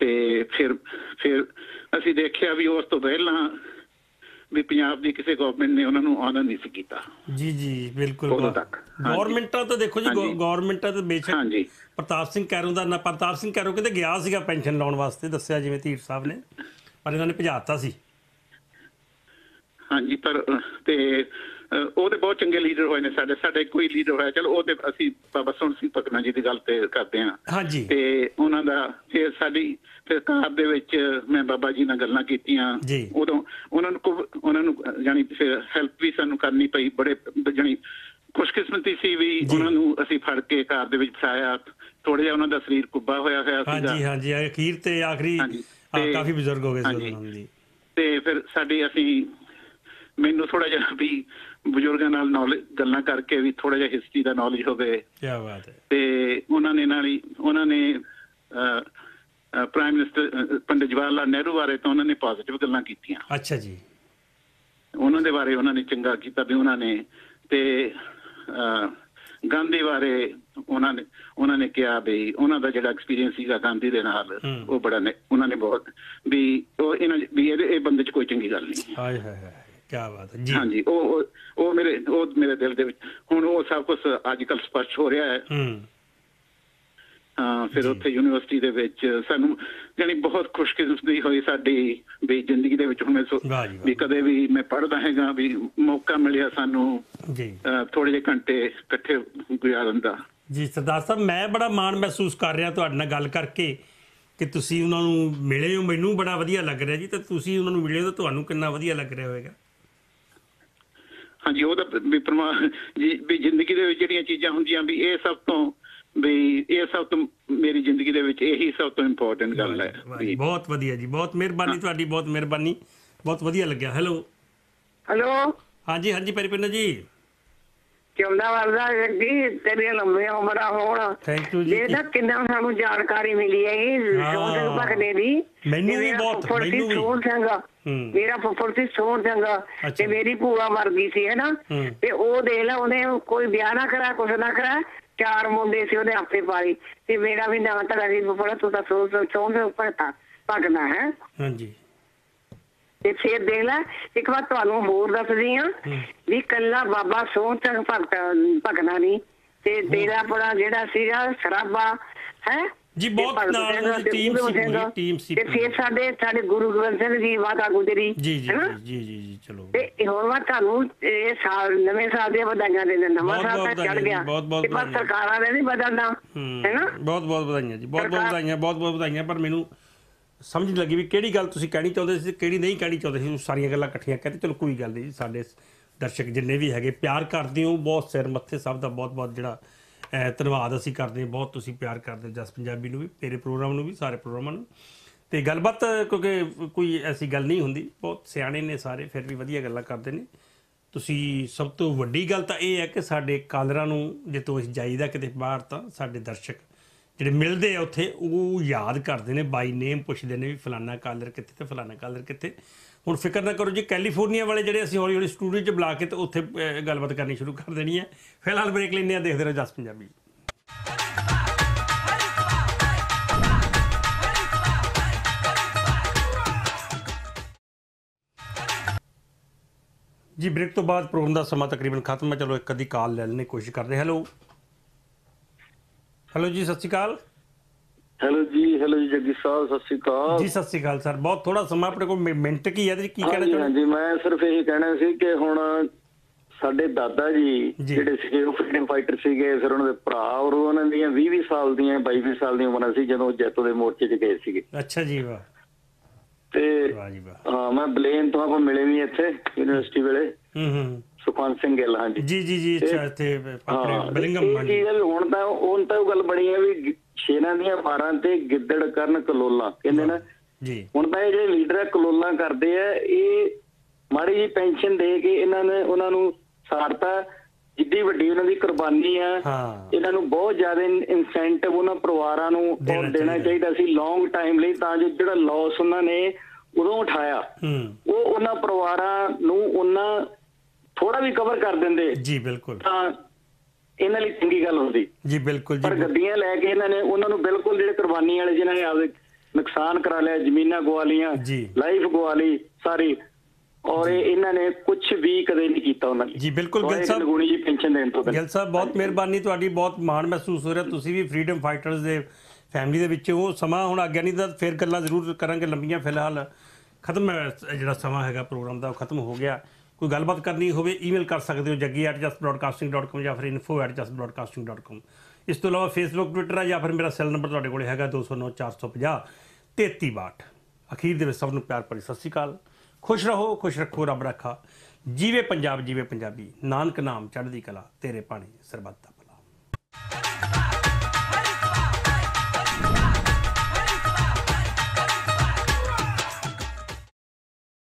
ਤੇ ਫਿਰ ਫਿਰ ਅਸੀਂ ਦੇਖਿਆ ਵੀ ਉਸ ਤੋਂ ਪਹਿਲਾਂ ਵੀ ਪੰਜਾਬ ਦੀ ਕਿਸੇ ਗਵਰਨਮੈਂਟ ਨੇ ਉਹਨਾਂ ਨੂੰ ਆਨਰ ਨਹੀਂ ਸੀ ਕੀਤਾ ਜੀ ਜੀ ਬਿਲਕੁਲ। ਗਵਰਨਮੈਂਟਾਂ ਤਾਂ ਦੇਖੋ ਜੀ। ਗਵਰਨਮੈਂਟਾਂ ਤਾਂ ਬੇਸ਼ੱਕ ਹਾਂਜੀ ਪ੍ਰਤਾਪ ਸਿੰਘ ਕੈਰੋਂ ਦਾ ਨਾ ਪ੍ਰਤਾਪ ਸਿੰਘ ਕੈਰੋਂ ਕਿਤੇ ਗਿਆ ਸੀਗਾ ਪੈਨਸ਼ਨ ਲਾਉਣ ਵਾਸਤੇ ਦੱਸਿਆ ਜਿਵੇਂ ਧੀਰ ਸਾਹਿਬ ਨੇ ਪਰ ਇਹਨਾਂ ਨੇ ਭਜਾਤਾ ਸੀ ਹਾਂਜੀ ਪਰ ਤੇ ਉਹ ਤੇ ਬਹੁਤ ਚੰਗੇ ਲੀਡਰ ਹੋਏ ਨੇ ਸਾਡੇ ਸਾਡੇ ਕੋਈ ਲੀਡਰ ਹੋਇਆ ਚਲੋ ਉਹ ਤੇ ਅਸੀਂ ਬਾਬਾ ਸੋਹਣ ਸਿੰਘ ਭਕਨਾ ਜੀ ਦੀ ਗੱਲ ਤੇ ਕਰਦੇ ਹਾਂ ਹਾਂਜੀ ਤੇ ਉਹਨਾਂ ਦਾ ਫਿਰ ਸਾਡੀ ਫਿਰ ਕਾਰ ਦੇ ਵਿੱਚ ਮੈਂ ਬਾਬਾ ਜੀ ਨਾਲ ਗੱਲਾਂ ਕੀਤੀਆਂ। ਉਦੋਂ ਉਹਨਾਂ ਨੂੰ ਉਹਨਾਂ ਨੂੰ ਜਾਨੀ ਫਿਰ ਹੈਲਪ ਵੀ ਸਾਨੂੰ ਕਰਨੀ ਪਈ ਬੜੇ ਜਾਨੀ ਖੁਸ਼ਕਿਸਮਤੀ ਸੀ ਵੀ। ਉਹਨਾਂ ਨੂੰ ਅਸੀਂ ਫੜ ਕੇ ਕਾਰ ਦੇ ਵਿੱਚ ਫਸਾਇਆ ਥੋੜਾ ਜਿਹਾ ਉਹਨਾਂ ਦਾ ਸਰੀਰ ਕੁੱਬਾ ਹੋਇਆ ਹੋਇਆ ਹਾਂਜੀ ਸੀਗਾ ਹਾਂਜੀ ਅਖੀਰ ਤੇ ਆਖਰੀ ਹਾਂਜੀ। ਕਾਫੀ ਬਜ਼ੁਰਗ ਹੋ ਗਏ ਸੀ ਹਾਂਜੀ। ਹਾਂਜੀ ਤੇ ਫਿਰ ਸਾਡੀ ਅਸੀਂ ਮੈਨੂੰ ਥੋੜਾ ਜਿਹਾ ਵੀ ਬਜ਼ੁਰਗਾਂ ਨਾਲ ਨੌਲੇਜ ਗੱਲਾਂ ਕਰਕੇ ਵੀ ਥੋੜਾ ਜਿਹਾ ਹਿਸਟਰੀ ਦਾ ਨੌਲੇਜ ਹੋਵੇ। ਕੀ ਬਾਤ ਹੈ। ਤੇ ਉਹਨਾਂ ਨੇ ਨਾਲ ਹੀ ਉਹਨਾਂ ਨੇ ਪ੍ਰਾਈਮ ਮਿਨਿਸਟਰ ਪੰਡਿਤ ਜਵਾਹਰ ਲਾਲ ਨਹਿਰੂ ਬਾਰੇ ਤਾਂ ਉਹਨਾਂ ਨੇ ਪੋਜ਼ਿਟਿਵ ਗੱਲਾਂ ਕੀਤੀਆਂ। ਅੱਛਾ ਜੀ। ਉਹਨਾਂ ਦੇ ਬਾਰੇ ਉਹਨਾਂ ਨੇ ਚੰਗਾ ਕੀਤਾ ਵੀ ਉਹਨਾਂ ਨੇ ਤੇ ਗਾਂਧੀ ਬਾਰੇ ਉਹਨਾਂ ਨੇ ਉਹਨਾਂ ਨੇ ਕਿਹਾ ਵੀ ਉਹਨਾਂ ਦਾ ਜਿਹੜਾ ਐਕਸਪੀਰੀਅੰਸ ਸੀਗਾ ਗਾਂਧੀ ਦੇ ਨਾਲ। ਉਹ ਬੜਾ ਨੇ ਉਹਨਾਂ ਨੇ ਬਹੁਤ ਵੀ ਉਹ ਇਹਨਾਂ ਵੀ ਇਹ ਬੰਦੇ 'ਚ ਕੋਈ ਚੰਗੀ ਗੱਲ ਨਹੀਂ। ਹਾਏ ਹਾਏ। ਹਾਏ ਕੀ ਬਾਤ ਹੈ। ਜੀ। ਹਾਂਜੀ ਉਹ ਉਹ- ਮੇਰੇ ਉਹ ਮੇਰੇ ਦਿਲ ਦੇ ਵਿੱਚ ਹੁਣ ਉਹ ਸਭ ਕੁਝ ਅੱਜ ਕੱਲ ਸਪਸ਼ਟ ਹੋ ਰਿਹਾ ਹੈ। ਹੂੰ। ਹਾਂ ਫਿਰ ਉੱਥੇ ਯੂਨੀਵਰਸਿਟੀ ਦੇ ਵਿੱਚ ਸਾਨੂੰ ਜਾਨੀ ਬਹੁਤ ਖੁਸ਼ਕਿਸਮਤੀ ਹੋਈ ਸਾਡੀ ਵੀ ਜ਼ਿੰਦਗੀ ਦੇ ਵਿੱਚ ਹੁਣ ਮੈਂ। ਵੀ ਕਦੇ ਵੀ ਮੈਂ ਪੜ੍ਹਦਾ ਹੈਗਾ ਵੀ ਮੌਕਾ ਮਿਲਿਆ ਸਾਨੂੰ ਜੀ। ਥੋੜੇ ਜਿਹੇ ਘੰਟੇ ਇਕੱਠੇ ਗੁਜ਼ਾਰਨ ਦਾ। ਜੀ ਸਰਦਾਰ ਸਾਹਿਬ ਮੈਂ ਬੜਾ ਮਾਣ ਮਹਿਸੂਸ ਕਰ ਰਿਹਾ ਤੁਹਾਡੇ ਨਾਲ ਗੱਲ ਕਰਕੇ ਕਿ ਤੁਸੀਂ ਉਹਨਾਂ ਨੂੰ ਮਿਲੇ ਹੋ। ਮੈਨੂੰ ਬੜਾ ਵਧੀਆ ਲੱਗ ਰਿਹਾ ਜੀ ਤੇ ਤੁਸੀਂ ਉਹਨਾਂ ਨੂੰ ਮਿਲੇ ਹੋ ਤਾਂ ਤੁਹਾਨੂੰ ਕਿੰਨਾ ਵਧੀਆ ਲੱਗ ਰਿਹਾ ਹੋਵੇਗਾ। ਹਾਂਜੀ ਉਹ ਤਾਂ ਵੀ ਪਰਮਾ ਜੀ ਵੀ ਜ਼ਿੰਦਗੀ ਦੇ ਵਿੱਚ ਜਿਹੜੀਆਂ ਚੀਜ਼ਾਂ ਹੁੰਦੀਆਂ ਵੀ ਇਹ ਸਭ ਤੋਂ ਵੀ ਇਹ ਸਭ ਤੋਂ ਮੇਰੀ ਜ਼ਿੰਦਗੀ ਦੇ ਵਿੱਚ ਇਹੀ ਸਭ ਤੋਂ ਇੰਪੋਰਟੈਂਟ ਗੱਲ ਹੈ ਬਹੁਤ ਵਧੀਆ ਜੀ ਬਹੁਤ ਮਿਹਰਬਾਨੀ ਤੁਹਾਡੀ ਬਹੁਤ ਮਿਹਰਬਾਨੀ ਬਹੁਤ ਵਧੀਆ ਲੱਗਿਆ ਹੈਲੋ ਹੈਲੋ ਹਾਂਜੀ ਹਾਂਜੀ ਪਰਿਪਿੰਦਰ ਜੀ ਕਿਉਂਦਾ ਵਰਦਾ ਜੀ ਤੇਰੀਆਂ ਲੰਮੀਆਂ ਉਮਰਾਂ ਹੋਣ Thank you ਜੀ। ਇਹ ਤਾਂ ਕਿੰਨਾ ਸਾਨੂੰ ਜਾਣਕਾਰੀ ਮਿਲੀ ਹਾਂ। ਸੋਹਣ ਸਿੰਘ ਭਗਨੇ ਦੀ ਮੈਨੂੰ ਵੀ ਬਹੁਤ, ਮੈਨੂੰ ਵੀ। ਸੋਹਣ ਸਿੰਘ। ਮੇਰਾ ਫੁੱਫੜ ਸੀ ਸੋਹਣ ਅੱਛਾ। ਤੇ ਮੇਰੀ ਭੂਆ ਮਰ ਗਈ ਸੀ ਹੈ ਨਾ ਹੂੰ। ਤੇ ਉਹ ਦੇਖ ਲੈ ਉਹਨੇ ਕੋਈ ਵਿਆਹ ਨਾ ਕਰਾ ਕੁਛ ਨਾ ਕਰਾ ਚਾਰ ਮੁੰਡੇ ਸੀ ਉਹਦੇ ਆਪੇ ਪਾਲੀ। ਤੇ ਮੇਰਾ ਵੀ ਨਾਂ ਤਾਂ ਸੀ ਫੁੱਫੜ ਤੂੰ ਤਾਂ ਸੋਹਣ ਸੋਹਣ ਸਿੰਘ ਭਗਤਾ ਭਗਨਾ ਹੈ? ਹਾਂਜੀ। ਤੇ ਫਿਰ ਦੇਖ ਲੈ ਇੱਕ ਵਾਰ ਤੁਹਾਨੂੰ ਹੋਰ ਦੱਸਦੀ ਆ ਵੀ ਕੱਲਾ ਬਾਬਾ ਸੋਹਣ ਭਗਤ ਭਗਨਾ ਨਹੀਂ। ਤੇ ਤੇਰਾ ਆਪਣਾ ਜਿਹੜਾ ਸੀਗਾ ਸਰਾਬਾ ਹੈ? ਜੀ, ਬਹੁਤ ਨਾਲ ਉਹਨਾਂ ਦੀ team ਸੀ ਪੂਰੀ, team ਸੀ ਤੇ। ਫਿਰ ਸਾਡੇ ਸਾਡੇ ਗੁਰੂ ਗੋਬਿੰਦ ਸਿੰਘ ਜੀ ਮਾਤਾ ਗੁਜਰੀ ਜੀ ਜੀ? ਜੀ ਜੀ ਜੀ ਚਲੋ। ਤੇ ਹੁਣ ਮੈਂ ਤੁਹਾਨੂੰ ਇਹ ਸਾਲ ਨਵੇਂ ਸਾਲ ਦੀਆਂ ਵਧਾਈਆਂ ਦੇ ਦਿੰਦਾ। ਨਵਾਂ ਸਾਲ ਤਾਂ ਚੜ ਗਿਆ। ਬਹੁਤ ਬਹੁਤ ਬਸ। ਸਰਕਾਰਾਂ ਨੇ ਨਹੀਂ ਬਦਲਣਾ ਹੈਨਾ? ਬਹੁਤ ਬਹੁਤ ਵਧਾਈਆਂ ਜੀ ਬਹੁਤ ਬਹੁਤ ਵਧਾਈਆਂ ਬਹੁਤ ਬਹੁਤ ਵਧਾਈਆਂ। ਪਰ ਮੈਨੂੰ ਸਮਝ ਨਹੀਂ ਲੱਗੀ ਵੀ ਕਿਹੜੀ ਗੱਲ ਤੁਸੀਂ ਕਹਿਣੀ ਚਾਹੁੰਦੇ ਸੀ ਕਿਹੜੀ ਨਹੀਂ ਕਹਿਣੀ ਚਾਹੁੰਦੇ ਸੀ। ਸਾਰੀਆਂ ਗੱਲਾਂ ਇਕੱਠੀਆਂ ਕਹਿੰਦੇ ਚਲੋ ਕੋਈ ਗੱਲ ਨਹੀਂ ਜੀ ਸਾਡੇ ਦਰਸ਼ਕ ਜਿੰਨੇ ਵੀ ਹੈਗੇ ਪਿਆਰ ਕਰਦੇ ਹੋ ਬਹੁਤ ਸਿਰ ਮੱਥੇ ਸਭ ਦਾ ਬਹੁਤ ਬਹੁਤ ਜਿਹੜਾ ਧੰਨਵਾਦ ਅਸੀਂ ਕਰਦੇ ਹਾਂ, ਬਹੁਤ ਤੁਸੀਂ ਪਿਆਰ ਕਰਦੇ ਹੋ ਜਸ ਪੰਜਾਬੀ ਨੂੰ ਵੀ, ਤੇਰੇ ਪ੍ਰੋਗਰਾਮ ਨੂੰ ਵੀ, ਸਾਰੇ ਪ੍ਰੋਗਰਾਮਾਂ ਨੂੰ। ਤੇ ਗੱਲਬਾਤ, ਕਿਉਂਕਿ ਕੋਈ ਐਸੀ ਗੱਲ ਨਹੀਂ ਹੁੰਦੀ, ਬਹੁਤ ਸਿਆਣੇ ਨੇ ਸਾਰੇ, ਫਿਰ ਵੀ ਵਧੀਆ ਗੱਲਾਂ ਕਰਦੇ ਨੇ। ਤੁਸੀਂ ਸਭ ਤੋਂ ਵੱਡੀ ਗੱਲ ਤਾਂ ਇਹ ਹੈ ਕਿ ਸਾਡੇ ਕਾਲਰਾਂ ਨੂੰ, ਜੇ ਤੋਂ ਅਸੀਂ ਜਾਈਦਾ ਕਿਤੇ ਬਾਹਰ ਤਾਂ ਸਾਡੇ ਦਰਸ਼ਕ ਜਿਹੜੇ ਮਿਲਦੇ ਆ ਉੱਥੇ, ਉਹ ਯਾਦ ਕਰਦੇ ਨੇ ਬਾਈ ਨੇਮ ਪੁੱਛਦੇ ਨੇ ਵੀ ਫਲਾਨਾ ਕਾਲਰ ਕਿੱਥੇ ਤੇ ਫਲਾਨਾ ਕਾਲਰ ਕਿੱਥੇ। ਹੁਣ ਫਿਕਰ ਨਾ ਕਰੋ ਜੀ, ਕੈਲੀਫੋਰਨੀਆ ਵਾਲੇ ਜਿਹੜੇ ਅਸੀਂ ਹੌਲੀ ਹੌਲੀ ਸਟੂਡੀਓ 'ਚ ਬੁਲਾ ਕੇ ਤੇ ਉੱਥੇ ਗੱਲਬਾਤ ਕਰਨੀ ਸ਼ੁਰੂ ਕਰ ਦੇਣੀ ਹੈ। ਫਿਲਹਾਲ ਬ੍ਰੇਕ ਲੈਂਦੇ ਆ ਦੇਖਦੇ ਰਹੋ ਜਸ ਪੰਜਾਬੀ। ਜੀ, ਬ੍ਰੇਕ ਤੋਂ ਬਾਅਦ ਪ੍ਰੋਗਰਾਮ ਦਾ ਸਮਾਂ ਤਕਰੀਬਨ ਖਤਮ ਹੈ। ਚਲੋ ਇੱਕ ਅੱਧੀ ਕਾਲ ਲੈ ਲੈਣ ਦੀ ਕੋਸ਼ਿਸ਼ ਕਰਦੇ ਹੈਲੋ। ਹੈਲੋ ਜੀ, ਸਤਿ ਸ਼੍ਰੀ ਅਕਾਲ। ਹੈਲੋ ਜੀ ਹੈਲੋ ਜੀ ਜੱਗੀ ਸਾਹਿਬ ਸਤਿ ਸ਼੍ਰੀ ਅਕਾਲ। ਜੀ ਸਤਿ ਸ਼੍ਰੀ ਅਕਾਲ ਸਰ ਬਹੁਤ ਥੋੜਾ ਸਮਾਂ ਆਪਣੇ ਕੋਲ ਮਿੰਟ ਕੀ ਹੈ ਤੇ ਕੀ ਕਹਿਣਾ ਚਾਹੁੰਦੇ? ਹਾਂਜੀ ਮੈਂ ਸਿਰਫ ਇਹ ਕਹਿਣਾ ਸੀ ਕਿ ਹੁਣ ਸਾਡੇ ਦਾਦਾ ਜੀ। ਜਿਹੜੇ ਸੀਗੇ ਉਹ ਫਰੀडम ਫਾਈਟਰ ਸੀਗੇ ਫਿਰ ਉਹਨਾਂ ਦੇ ਭਰਾ ਔਰ ਉਹਨਾਂ ਦੀਆਂ 20 20 ਸਾਲ ਦੀਆਂ 22 22 ਸਾਲ ਦੀਆਂ ਉਮਰਾਂ ਸੀ ਜਦੋਂ ਜੈਤੋ ਦੇ ਮੋਰਚੇ 'ਚ ਗਏ ਸੀਗੇ। ਅੱਛਾ ਜੀ ਵਾਹ। ਤੇ ਹਾਂ ਮੈਂ ਬਲੇਨ ਤੋਂ ਆਪਾਂ ਮਿਲੇ ਵੀ ਇੱਥੇ ਯੂਨੀਵਰਸਿਟੀ ਵੇਲੇ। ਹੂੰ ਹੂੰ। ਸੁਖਵੰਤ ਸਿੰਘ ਗਿੱਲ ਹਾਂਜੀ। ਜੀ ਜੀ ਜੀ ਅੱਛਾ ਇੱਥੇ ਬਲਿੰਗਮ ਵੀ ਹੁਣ ਤਾਂ ਹੁਣ ਤਾਂ ਉਹ ਗੱਲ ਬਣੀ ਹੈ ਵੀ ਸ਼ੇਰਾਂ ਦੀਆਂ ਮਾਰਾਂ ਤੇ ਗਿੱਦੜ ਕਰਨ ਕਲੋਲਾਂ। ਕਹਿੰਦੇ ਨਾ ਜੀ। ਹੁਣ ਤਾਂ ਇਹ ਜਿਹੜੇ ਲੀਡਰ ਆ ਕਲੋਲਾਂ ਕਰਦੇ ਆ ਇਹ ਮਾੜੀ ਜੀ ਪੈਨਸ਼ਨ ਦੇ ਕੇ ਇਹਨਾਂ ਨੇ ਉਹਨਾਂ ਨੂੰ ਸਾਰਤਾ ਜਿੱਡੀ ਵੱਡੀ ਉਹਨਾਂ ਦੀ ਕੁਰਬਾਨੀ ਆ ਇਹਨਾਂ ਨੂੰ ਬਹੁਤ ਜ਼ਿਆਦਾ ਇਨਸੈਂਟਿਵ ਉਹਨਾਂ ਪਰਿਵਾਰਾਂ ਨੂੰ ਦੇਣਾ ਚਾਹੀਦਾ। ਚਾਹੀਦਾ ਸੀ ਲੌਂਗ ਟਾਈਮ ਲਈ ਤਾਂ ਜੋ ਜਿਹੜਾ ਲਾਸ ਉਹਨਾਂ ਨੇ ਉਦੋਂ ਉਠਾਇਆ। ਹੂੰ। ਉਹ ਉਹਨਾਂ ਪਰਿਵਾਰਾਂ ਨੂੰ ਉਹਨਾਂ ਥੋੜਾ ਵੀ ਕਵਰ ਕਰ ਦਿੰਦੇ। ਜੀ ਬਿਲਕੁਲ। ਤਾਂ ਇਹਨਾਂ ਲਈ ਚੰਗੀ ਗੱਲ ਹੁੰਦੀ। ਜੀ ਬਿਲਕੁਲ ਪਰ ਜੀ ਗੱਡੀਆਂ ਲੈ ਕੇ ਇਹਨਾਂ ਨੇ ਉਹਨਾਂ ਨੂੰ ਬਿਲਕੁਲ ਜਿਹੜੇ ਕੁਰਬਾਨੀ ਵਾਲੇ ਜਿਨ੍ਹਾਂ ਨੇ ਆਪਦੇ ਨੁਕਸਾਨ ਕਰਾ ਲਿਆ ਜ਼ਮੀਨਾਂ ਗਵਾ ਲੀਆਂ। ਲਾਈਫ ਗਵਾ ਲਈ ਸਾਰੀ। ਔਰ ਇਹ ਇਹਨਾਂ ਨੇ ਕੁਝ ਵੀ ਕਦੇ ਨਹੀਂ ਕੀਤਾ ਉਹਨਾਂ ਲਈ। ਜੀ, ਬਿਲਕੁਲ, ਗਿੱਲ ਸਾਹਿਬ। ਲਗੂਣੀ ਜੀ ਪੈਨਸ਼ਨ ਦੇਣ ਤੋਂ ਗਿੱਲ ਸਾਹਿਬ ਬਹੁਤ ਮਿਹਰਬਾਨੀ ਤੁਹਾਡੀ ਬਹੁਤ ਮਾਣ ਮਹਿਸੂਸ ਹੋ ਰਿਹਾ। ਤੁਸੀਂ ਵੀ ਫਰੀडम ਫਾਈਟਰਸ ਦੇ ਫੈਮਿਲੀ ਦੇ ਵਿੱਚ ਉਹ ਸਮਾਂ ਹੁਣ ਅੱਗੇ ਨਹੀਂ ਤਾਂ ਫਿਰ ਗੱਲਾਂ ਜ਼ਰੂਰ ਕਰਾਂਗੇ ਲੰਬੀਆਂ ਫਿਲਹਾਲ। ਖਤਮ ਜਿਹੜਾ ਸਮਾਂ ਹੈਗਾ ਪ੍ਰੋਗਰਾਮ ਦਾ ਉਹ ਖਤਮ ਹੋ ਗਿਆ। ਕੋਈ ਗੱਲਬਾਤ ਕਰਨੀ ਹੋਵੇ ਈਮੇਲ ਕਰ ਸਕਦੇ ਹੋ jaggi@justbroadcasting.com ਜਾਂ ਫਿਰ info@justbroadcasting.com ਇਸ ਤੋਂ ਇਲਾਵਾ ਫੇਸਬੁੱਕ ਟਵਿੱਟਰ ਆ ਜਾਂ ਫਿਰ ਮੇਰਾ ਸੈੱਲ ਨੰਬਰ ਤੁਹਾਡੇ ਕੋਲੇ ਹੈਗਾ 209 450 3362 ਅਖੀਰ ਦੇ ਵਿੱਚ ਸਭ ਨੂੰ ਪਿਆਰ ਭਰੀ ਸਤਿ ਸ਼੍ਰੀ ਅਕਾਲ। ਖੁਸ਼ ਰਹੋ, ਖੁਸ਼ ਰੱਖੋ, ਰੱਬ ਰੱਖਾ। ਜੀਵੇ ਪੰਜਾਬ, ਜੀਵੇ ਪੰਜਾਬੀ। ਨਾਨਕ ਨਾਮ ਚੜ੍ਹਦੀ ਕਲਾ, ਤੇਰੇ ਪਾਣੀ ਸਰਬੱਤ।